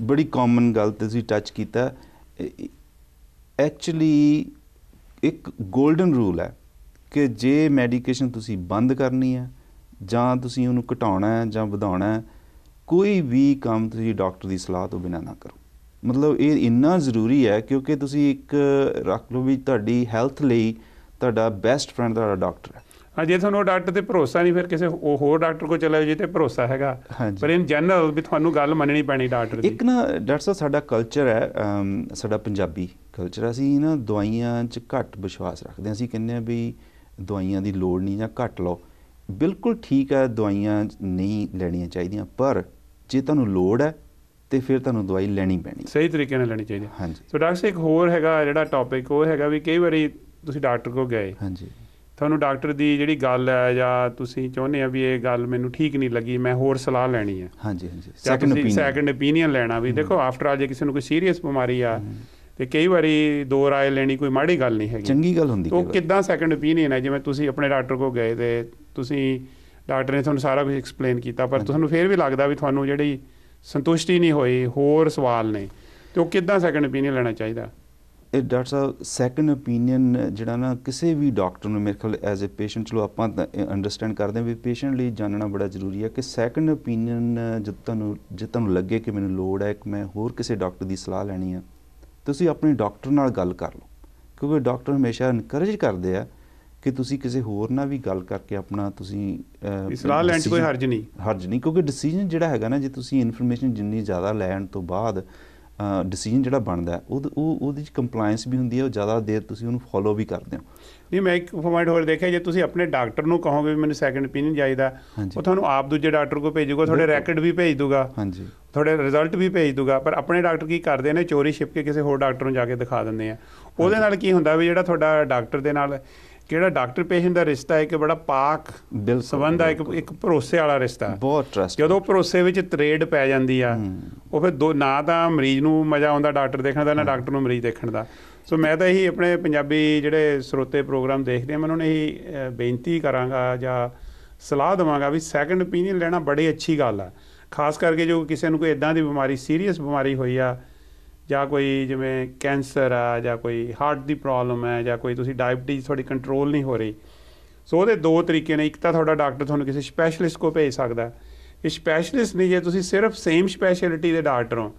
ਬੜੀ ਕਾਮਨ ਗੱਲ ਤੇ ਤੁਸੀਂ ਟੱਚ ਕੀਤਾ। ਐਕਚੁਅਲੀ ਇੱਕ 골ਡਨ ਰੂਲ ਹੈ। ਕਿ ਜੇ ਮੈਡੀਕੇਸ਼ਨ ਤੁਸੀਂ ਬੰਦ ਕਰਨੀ ਹੈ ਜਾਂ ਤੁਸੀਂ ਉਹਨੂੰ ਘਟਾਉਣਾ ਹੈ ਜਾਂ ਵਧਾਉਣਾ ਹੈ ਕੋਈ ਵੀ ਕੰਮ ਤੁਸੀਂ ਡਾਕਟਰ ਦੀ ਸਲਾਹ ਤੋਂ ਬਿਨਾਂ ਨਾ ਕਰੋ। ਮਤਲਬ ਇਹ ਇੰਨਾ ਜ਼ਰੂਰੀ ਹੈ ਕਿਉਂਕਿ ਤੁਸੀਂ ਇੱਕ ਰੱਖ ਲਓ ਵੀ ਤੁਹਾਡੀ ਹੈਲਥ ਲਈ ਤੁਹਾਡਾ ਬੈਸਟ ਫਰੈਂਡ ਤੁਹਾਡਾ ਡਾਕਟਰ ਹੈ। ਹਾਂ ਜੇ ਤੁਹਾਨੂੰ ਉਹ ਡਾਕਟਰ ਤੇ ਭਰੋਸਾ ਨਹੀਂ ਫਿਰ ਕਿਸੇ ਉਹ ਹੋਰ ਡਾਕਟਰ ਕੋਲ ਚਲੇ ਜਾਓ ਜਿੱਤੇ ਭਰੋਸਾ ਹੈਗਾ। ਪਰ ਇਨ ਜਨਰਲ ਵੀ ਤੁਹਾਨੂੰ ਗੱਲ ਮੰਨਣੀ ਪੈਣੀ ਡਾਕਟਰ ਦੀ। ਇੱਕ ਨਾ ਡਾਕਟਰ ਸਾਹਿਬ ਸਾਡਾ ਕਲਚਰ ਹੈ ਸਾਡਾ ਪੰਜਾਬੀ ਕਲਚਰ ਅਸੀਂ ਨਾ ਦਵਾਈਆਂ 'ਚ ਘੱਟ ਵਿਸ਼ਵਾਸ ਰੱਖਦੇ ਹਾਂ। ਅਸੀਂ ਕਹਿੰਦੇ ਆ ਵੀ ਦਵਾਈਆਂ ਦੀ ਲੋੜ ਨਹੀਂ ਜਾਂ ਘੱਟ ਲਓ। ਬਿਲਕੁਲ ਠੀਕ ਹੈ ਦਵਾਈਆਂ ਨਹੀਂ ਲੈਣੀਆਂ ਚਾਹੀਦੀਆਂ ਪਰ ਜੇ ਤੁਹਾਨੂੰ ਲੋੜ ਹੈ ਤੇ ਫਿਰ ਤੁਹਾਨੂੰ ਦਵਾਈ ਲੈਣੀ ਪੈਣੀ। ਸਹੀ ਤਰੀਕੇ ਨਾਲ ਲੈਣੀ ਚਾਹੀਦੀ ਹੈ। ਹਾਂਜੀ। ਸੋ ਡਾਕਟਰ ਸਾਹਿਬ ਇੱਕ ਹੋਰ ਹੈਗਾ ਜਿਹੜਾ ਟੌਪਿਕ ਉਹ ਹੈਗਾ ਵੀ ਕਈ ਵਾਰੀ ਤੁਸੀਂ ਡਾਕਟਰ ਕੋਲ ਗਏ। ਹਾਂਜੀ। ਤੁਹਾਨੂੰ ਡਾਕਟਰ ਦੀ ਜਿਹੜੀ ਗੱਲ ਹੈ ਜਾਂ ਤੁਸੀਂ ਚਾਹੁੰਦੇ ਆ ਵੀ ਇਹ ਗੱਲ ਮੈਨੂੰ ਠੀਕ ਨਹੀਂ ਲੱਗੀ ਮੈਂ ਹੋਰ ਸਲਾਹ ਲੈਣੀ ਹੈ। ਹਾਂਜੀ ਹਾਂਜੀ। ਸੈਕੰਡ ਓਪੀਨੀਅਨ ਸੈਕੰਡ ਓਪੀਨੀਅਨ ਲੈਣਾ ਵੀ ਦੇਖੋ ਆਫਟਰ ਆਲ ਜੇ ਕਿਸੇ ਨੂੰ ਕੋਈ ਸੀਰੀਅਸ ਬਿਮਾਰੀ ਆ ਤੇ ਕਈ ਵਾਰੀ ਦੋ ਰਾਏ ਲੈਣੀ ਕੋਈ ਮਾੜੀ ਗੱਲ ਨਹੀਂ ਹੈਗੀ ਚੰਗੀ ਗੱਲ ਹੁੰਦੀ ਉਹ। ਕਿੱਦਾਂ ਸੈਕੰਡ ਓਪੀਨੀਅਨ ਹੈ ਜਿਵੇਂ ਤੁਸੀਂ ਆਪਣੇ ਡਾਕਟਰ ਕੋਲ ਗਏ ਤੇ ਤੁਸੀਂ ਡਾਕਟਰ ਨੇ ਤੁਹਾਨੂੰ ਸਾਰਾ ਕੁਝ ਐਕਸਪਲੇਨ ਕੀਤਾ ਪਰ। ਤੁਹਾਨੂੰ ਫਿਰ ਵੀ ਲੱਗਦਾ ਵੀ ਤੁਹਾਨੂੰ ਜਿਹੜੀ ਸੰਤੁਸ਼ਟੀ ਨਹੀਂ ਹੋਈ ਹੋਰ ਸਵਾਲ ਨੇ ਤੇ ਉਹ ਕਿੱਦਾਂ ਸੈਕੰਡ ਓਪੀਨੀਅਨ ਲੈਣਾ ਚਾਹੀਦਾ ਇਹ ਡਾਕਟਰ ਸਾਹਿਬ ਸੈਕੰਡ ਓਪੀਨੀਅਨ ਜਿਹੜਾ ਨਾ ਕਿਸੇ ਵੀ ਡਾਕਟਰ ਨੂੰ ਮੇਰੇ ਖਿਆਲ ਐਜ਼ ਅ ਪੇਸ਼ੈਂਟ ਚਲੋ ਆਪਾਂ ਅੰਡਰਸਟੈਂਡ ਕਰਦੇ ਹਾਂ ਵੀ ਪੇਸ਼ੈਂਟ ਲਈ ਜਾਣਨਾ ਬੜਾ ਜ਼ਰੂਰੀ ਹੈ ਕਿ ਸੈਕੰਡ ਓਪੀਨੀਅਨ ਜਦ ਤੁਹਾਨੂੰ ਜੇ ਤੁਹਾਨੂੰ ਲੱਗੇ ਕਿ ਮੈਨੂੰ ਲੋੜ ਹੈ ਕਿ ਮੈਂ ਹੋਰ ਕਿਸੇ ਡਾਕਟਰ ਦੀ ਸਲਾਹ ਲੈਣੀ ਹੈ ਤੁਸੀਂ ਆਪਣੇ ਡਾਕਟਰ ਨਾਲ ਗੱਲ ਕਰ ਲਓ। ਕਿਉਂਕਿ ਡਾਕਟਰ ਹਮੇਸ਼ਾ ਇਨਕਰੇਜ ਕਰਦੇ ਆ ਕਿ ਤੁਸੀਂ ਕਿਸੇ ਹੋਰ ਨਾਲ ਵੀ ਗੱਲ ਕਰਕੇ ਆਪਣਾ ਤੁਸੀਂ ਸਲਾਹ ਲੈਣ 'ਚ ਕੋਈ ਹਰਜ ਨਹੀਂ। ਹਰਜ ਨਹੀਂ ਕਿਉਂਕਿ ਡਿਸੀਜਨ ਜਿਹੜਾ ਹੈਗਾ ਨਾ ਜੇ ਤੁਸੀਂ ਇਨਫੋਰਮੇਸ਼ਨ ਜਿੰਨੀ ਜ਼ਿਆਦਾ ਲੈਣ ਤੋਂ ਬਾਅਦ ਡਿਸੀਜਨ ਜਿਹੜਾ ਬਣਦਾ ਉਹ ਉਹ ਉਹਦੇ ਚ ਕੰਪਲਾਈਂਸ ਵੀ ਹੁੰਦੀ ਹੈ ਉਹ ਜ਼ਿਆਦਾ ਦੇਰ ਤੁਸੀਂ ਉਹਨੂੰ ਫੋਲੋ ਵੀ ਕਰਦੇ ਹੋ। ਨਹੀਂ ਮੈਂ ਇੱਕ ਪੁਆਇੰਟ ਹੋਰ ਦੇਖਿਆ ਜੇ ਤੁਸੀਂ ਆਪਣੇ ਡਾਕਟਰ ਨੂੰ ਕਹੋਗੇ ਵੀ ਮੈਨੂੰ ਸੈਕੰਡ ਓਪੀਨੀਅਨ ਚਾਹੀਦਾ। ਉਹ ਤੁਹਾਨੂੰ ਆਪ ਦੂਜੇ ਡਾਕਟਰ ਕੋਲ ਭੇਜੂਗਾ ਤੁਹਾਡੇ। ਰੈਕਡ ਵੀ ਭੇਜ ਦੂਗਾ। ਹਾਂਜੀ। ਤੁਹਾਡੇ ਰਿਜ਼ਲਟ ਵੀ ਭੇਜ ਦੂਗਾ। ਪਰ ਆਪਣੇ ਡਾਕਟਰ ਕੀ ਕਰਦੇ ਨੇ ਚੋਰੀ ਛਿਪ ਕੇ ਕਿਸੇ ਹੋਰ ਡਾਕਟਰ ਨੂੰ ਜਾ ਕੇ ਦਿਖਾ ਦਿੰਦੇ ਆ। ਉਹਦੇ ਨਾਲ ਕੀ ਹੁੰਦਾ ਵੀ ਜਿਹੜਾ ਤੁਹਾਡਾ ਡਾਕਟਰ ਦੇ ਨਾਲ ਕਿਹੜਾ ਡਾਕਟਰ ਪੇਸ਼ੈਂਟ ਦਾ ਰਿਸ਼ਤਾ ਹੈ ਕਿ ਬੜਾ ਪਾਕ ਬਿਲਕੁਲ, ਸੰਬੰਧ ਆ ਇੱਕ। ਇੱਕ ਭਰੋਸੇ ਵਾਲਾ ਰਿਸ਼ਤਾ। ਬਹੁਤ ਟਰਸਟ ਜਦੋਂ ਭਰੋਸੇ ਵਿੱਚ ਤਰੇੜ ਪੈ ਜਾਂਦੀ ਆ। ਉਹ ਫਿਰ ਦੋ ਨਾ ਤਾਂ ਮਰੀਜ਼ ਨੂੰ ਮਜ਼ਾ ਆਉਂਦਾ ਡਾਕਟਰ ਦੇਖਣ ਦਾ ਨਾ ਡਾਕਟਰ ਨੂੰ ਮਰੀਜ਼ ਦੇਖਣ ਦਾ। ਸੋ ਮੈਂ ਤਾਂ ਇਹੀ ਆਪਣੇ ਪੰਜਾਬੀ ਜਿਹੜੇ ਸਰੋਤੇ ਪ੍ਰੋਗਰਾਮ ਦੇਖਦੇ ਆ ਮੈਂ ਉਹਨਾਂ ਨੂੰ ਇਹੀ ਬੇਨਤੀ ਕਰਾਂਗਾ ਜਾਂ ਸਲਾਹ ਦਵਾਂਗਾ ਵੀ ਸੈਕੰਡ ਓਪੀਨੀਅਨ ਲੈਣਾ ਬੜੀ ਅੱਛੀ ਗੱਲ ਆ। ਖਾਸ ਕਰਕੇ ਜੋ ਕਿਸੇ ਨੂੰ ਕੋਈ ਇਦਾਂ ਦੀ ਬਿਮਾਰੀ ਸੀਰੀਅਸ ਬਿਮਾਰੀ ਹੋਈ ਆ ਜਾਂ ਕੋਈ ਜਿਵੇਂ ਕੈਂਸਰ ਆ ਜਾਂ ਕੋਈ ਹਾਰਟ ਦੀ ਪ੍ਰੋਬਲਮ ਹੈ ਜਾਂ ਕੋਈ ਤੁਸੀਂ ਡਾਇਬਟੀਜ਼ ਤੁਹਾਡੀ ਕੰਟਰੋਲ ਨਹੀਂ ਹੋ ਰਹੀ। ਸੋ ਉਹਦੇ ਦੋ ਤਰੀਕੇ ਨੇ। ਇੱਕ ਤਾਂ ਤੁਹਾਡਾ ਡਾਕਟਰ ਤੁਹਾਨੂੰ ਕਿਸੇ ਸਪੈਸ਼ਲਿਸਟ ਕੋ ਭੇਜ ਸਕਦਾ ਹੈ। ਇਹ ਸਪੈਸ਼ਲਿਸਟ ਨਹੀਂ ਜੇ ਤੁਸੀਂ ਸਿਰਫ ਸੇਮ ਸਪੈਸ਼ਲਿਟੀ ਦੇ ਡਾਕਟਰ ਹੋ।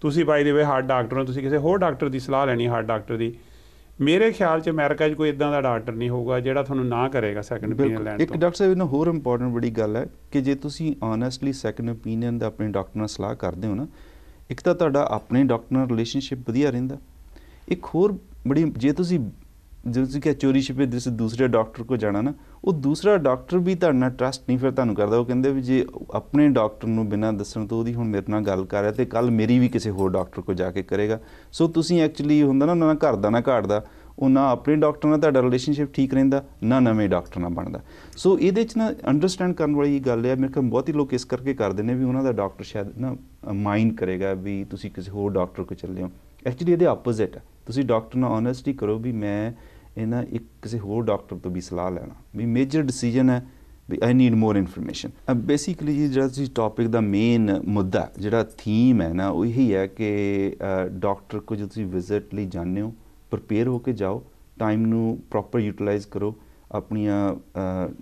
ਤੁਸੀਂ ਬਾਈ ਦੇ ਵੇ ਹਾਰਟ ਡਾਕਟਰ ਹੋ ਤੁਸੀਂ ਕਿਸੇ ਹੋਰ ਡਾਕਟਰ ਦੀ ਸਲਾਹ ਲੈਣੀ ਹਾਰਟ ਡਾਕਟਰ ਦੀ। ਮੇਰੇ ਖਿਆਲ 'ਚ ਅਮਰੀਕਾ 'ਚ ਕੋਈ ਇਦਾਂ ਦਾ ਡਾਕਟਰ ਨਹੀਂ ਹੋਊਗਾ ਜਿਹੜਾ ਤੁਹਾਨੂੰ ਨਾ ਕਰੇਗਾ ਸੈਕੰਡ ਓਪੀਨੀਅਨ ਲੈਣ ਇੱਕ ਤੋਂ। ਡਾਕਟਰ ਸਾਹਿਬ ਇਹਨਾਂ ਹੋਰ ਇੰਪੋਰਟੈਂਟ ਬੜੀ ਗੱਲ ਹੈ ਕਿ ਜੇ ਤੁਸੀਂ ਓਨੈਸਟਲੀ ਸੈਕੰਡ ਓਪੀਨੀਅਨ ਦਾ ਆਪਣੇ ਡਾਕਟਰ ਨਾਲ ਸਲਾਹ ਕਰਦੇ ਹੋ ਨਾ ਇੱਕ ਤਾਂ ਤੁਹਾਡਾ ਆਪਣੇ ਡਾਕਟਰ ਨਾਲ ਰਿਲੇਸ਼ਨਸ਼ਿਪ ਵਧੀਆ ਰਹਿੰਦਾ। ਇੱਕ ਹੋਰ ਬੜੀ ਜੇ ਤੁਸੀਂ ਜੇ ਤੁਸੀਂ ਕਿ ਚੋਰੀ ਛਿਪੇ ਜਿਸ ਦੂਸਰੇ ਡਾਕਟਰ ਕੋ ਜਾਣਾ ਨਾ, ਉਹ ਦੂਸਰਾ ਡਾਕਟਰ ਵੀ ਤੁਹਾਡੇ ਨਾਲ ਟਰਸਟ ਨਹੀਂ ਫਿਰ ਤੁਹਾਨੂੰ ਕਰਦਾ। ਉਹ ਕਹਿੰਦੇ ਵੀ ਜੇ ਆਪਣੇ ਡਾਕਟਰ ਨੂੰ ਬਿਨਾਂ ਦੱਸਣ ਤੋਂ ਉਹਦੀ ਹੁਣ ਮੇਰੇ ਨਾਲ ਗੱਲ ਕਰ ਰਿਹਾ ਤੇ ਕੱਲ ਮੇਰੀ ਵੀ ਕਿਸੇ ਹੋਰ ਡਾਕਟਰ ਕੋ ਜਾ ਕੇ ਕਰੇਗਾ। ਸੋ ਤੁਸੀਂ ਐਕਚੁਅਲੀ ਹੁੰਦਾ ਨਾ, ਉਹਨਾਂ ਨਾਲ ਘਰ ਦਾ ਨਾ ਘਾਟ ਦਾ। ਉਹ ਨਾ ਆਪਣੇ ਡਾਕਟਰ ਨਾਲ ਤੁਹਾਡਾ ਰਿਲੇਸ਼ਨਸ਼ਿਪ ਠੀਕ ਰਹਿੰਦਾ, ਨਾ ਨਵੇਂ ਡਾਕਟਰ ਨਾਲ ਬਣਦਾ। ਸੋ ਇਹਦੇ ਚ ਨਾ ਅੰਡਰਸਟੈਂਡ ਕਰਨ ਵਾਲੀ ਗੱਲ ਹੈ ਮੇਰੇ ਕੋਲ ਬਹੁਤੀ ਲੋਕ ਇਸ ਕਰਕੇ ਕਰਦੇ ਨੇ ਵੀ ਉਹਨਾਂ ਦਾ ਡਾਕਟਰ ਸ਼ਾਇਦ ਨਾ ਮਾਈਂਡ ਕਰੇਗਾ ਵੀ ਤੁਸੀਂ ਕਿਸੇ ਹੋਰ ਡਾਕਟਰ ਕੋਲ ਚੱਲੇ ਹੋ। ਐਕਚੁਅਲੀ ਇਹਦੇ ਆਪੋਜ਼ਿਟ ਹੈ ਤੁਸੀਂ ਡਾਕਟਰ ਨਾਲ ਓਨੈਸਟੀ ਕਰੋ ਵੀ ਮੈਂ ਇਹਨਾਂ ਇੱਕ ਕਿਸੇ ਹੋਰ ਡਾਕਟਰ ਤੋਂ ਵੀ ਸਲਾਹ ਲੈਣਾ। ਵੀ ਮੇਜਰ ਡਿਸੀਜਨ ਹੈ ਵੀ I need more information basically ਜਿਹੜਾ ਤੁਸੀਂ ਟੌਪਿਕ ਦਾ ਮੇਨ ਮੁੱਦਾ, ਜਿਹੜਾ ਥੀਮ ਹੈ ਨਾ, ਉਹ ਇਹੀ ਹੈ ਕਿ ਡਾਕਟਰ ਕੋ ਜਦੋਂ ਤੁਸੀਂ ਵਿਜ਼ਿਟ ਲਈ ਜਾਂਦੇ ਹੋ ਪ੍ਰਪੇਅਰ ਹੋ ਕੇ ਜਾਓ ਟਾਈਮ ਨੂੰ ਪ੍ਰੋਪਰ ਯੂਟਿਲਾਈਜ਼ ਕਰੋ, ਆਪਣੀਆਂ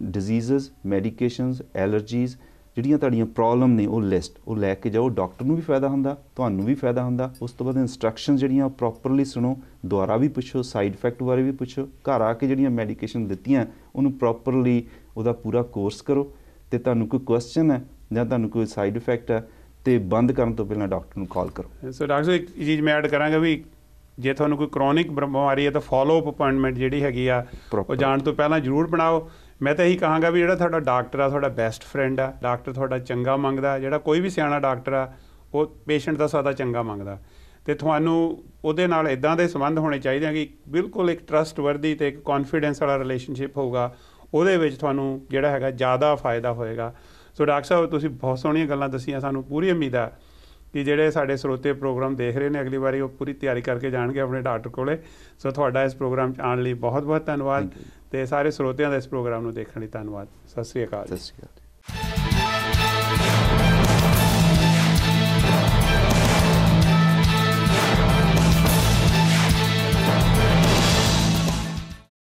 ਡਿਜ਼ੀਜ਼ਸ ਮੈਡੀਕੇਸ਼ਨਸ ਐਲਰਜੀਜ਼ ਜਿਹੜੀਆਂ ਤੁਹਾਡੀਆਂ ਪ੍ਰੋਬਲਮ ਨੇ ਉਹ ਲਿਸਟ ਉਹ ਲੈ ਕੇ ਜਾਓ ਡਾਕਟਰ ਨੂੰ ਵੀ ਫਾਇਦਾ ਹੁੰਦਾ, ਤੁਹਾਨੂੰ ਵੀ ਫਾਇਦਾ ਹੁੰਦਾ, ਉਸ ਤੋਂ ਬਾਅਦ ਇਨਸਟਰਕਸ਼ਨ ਜਿਹੜੀਆਂ ਪ੍ਰੋਪਰਲੀ ਸੁਣੋ ਦੁਆਰਾ ਵੀ ਪੁੱਛੋ ਸਾਈਡ ਇਫੈਕਟ ਬਾਰੇ ਵੀ ਪੁੱਛੋ, ਘਰ ਆ ਕੇ ਜਿਹੜੀਆਂ ਮੈਡੀਕੇਸ਼ਨ ਦਿੱਤੀਆਂ, ਉਹਨੂੰ ਪ੍ਰੋਪਰਲੀ ਉਹਦਾ ਪੂਰਾ ਕੋਰਸ ਕਰੋ, ਤੇ ਤੁਹਾਨੂੰ ਕੋਈ ਕੁਐਸਚਨ ਹੈ ਜਾਂ ਤੁਹਾਨੂੰ ਕੋਈ ਸਾਈਡ ਇਫੈਕਟ ਹੈ, ਤੇ ਬੰਦ ਕਰਨ ਤੋਂ ਪਹਿਲਾਂ ਡਾਕਟਰ ਨੂੰ ਕਾਲ ਕਰੋ। ਸੋ ਡਾਕਟਰ ਸਾਹਿਬ, ਇੱਕ ਚੀਜ਼ ਮੈਂ ਐਡ ਕਰਾਂਗਾ ਵੀ ਜੇ ਤੁਹਾਨੂੰ ਕੋਈ ਕ੍ਰੋਨਿਕ ਬਿਮਾਰੀ ਹੈ ਤਾਂ ਫਾਲੋ ਅਪ ਅਪਾਇੰਟਮੈਂਟ ਜਿਹੜੀ ਹੈਗੀ ਆ ਉਹ. ਜਾਣ ਤੋਂ ਪਹਿਲਾਂ ਜ਼ਰੂਰ ਬਣਾਓ। ਮੈਂ ਤਾਂ ਇਹੀ ਕਹਾਂਗਾ ਵੀ ਜਿਹੜਾ ਤੁਹਾਡਾ ਡਾਕਟਰ ਆ ਤੁਹਾਡਾ ਬੈਸਟ ਫਰੈਂਡ ਆ ਡਾਕਟਰ ਤੁਹਾਡਾ ਚੰਗਾ ਮੰਗਦਾ ਜਿਹੜਾ ਕੋਈ ਵੀ ਸਿਆਣਾ ਡਾਕਟਰ ਆ ਉਹ ਪੇਸ਼ੈਂਟ ਦਾ ਸਦਾ ਚੰਗਾ ਮੰਗਦਾ। ਤੇ ਤੁਹਾਨੂੰ ਉਹਦੇ ਨਾਲ ਇਦਾਂ ਦੇ ਸੰਬੰਧ ਹੋਣੇ ਚਾਹੀਦੇ ਆ ਕਿ ਬਿਲਕੁਲ ਇੱਕ ਟਰਸਟ ਵਰਦੀ ਤੇ ਇੱਕ ਕੌਨਫੀਡੈਂਸ ਵਾਲਾ ਰਿਲੇਸ਼ਨਸ਼ਿਪ ਹੋਊਗਾ ਉਹਦੇ ਵਿੱਚ ਤੁਹਾਨੂੰ ਜਿਹੜਾ ਹੈਗਾ ਜ਼ਿਆਦਾ ਫਾਇਦਾ ਹੋਏਗਾ। ਸੋ ਡਾਕਟਰ ਸਾਹਿਬ ਤੁਸੀਂ ਬਹੁਤ ਸੋਹਣੀਆਂ ਗੱਲਾਂ ਦੱਸੀਆਂ ਸਾਨੂੰ ਪੂਰੀ ਉਮੀਦ ਆ ਕਿ ਜਿਹੜੇ ਸਾਡੇ ਸਰੋਤੇ ਪ੍ਰੋਗਰਾਮ ਦੇਖ ਰਹੇ ਨੇ ਅਗਲੀ ਵਾਰੀ ਉਹ ਪੂਰੀ ਤਿਆਰੀ ਕਰਕੇ ਜਾਣਗੇ ਆਪਣੇ ਡਾਕਟਰ ਕੋਲੇ। ਸੋ ਤੁਹਾਡਾ ਇਸ ਪ੍ਰੋਗਰਾਮ 'ਚ ਆਉਣ ਲਈ ਬਹੁਤ ਬਹੁਤ ਧੰਨਵਾਦ. ਤੇ ਸਾਰੇ ਸਰੋਤਿਆਂ ਦਾ ਇਸ ਪ੍ਰੋਗਰਾਮ ਨੂੰ ਦੇਖਣ ਲਈ ਧੰਨਵਾਦ। ਸਤਿ ਸ੍ਰੀ ਅਕਾਲ ਸਤਿ ਸ਼੍ਰੀ ਅਕਾਲ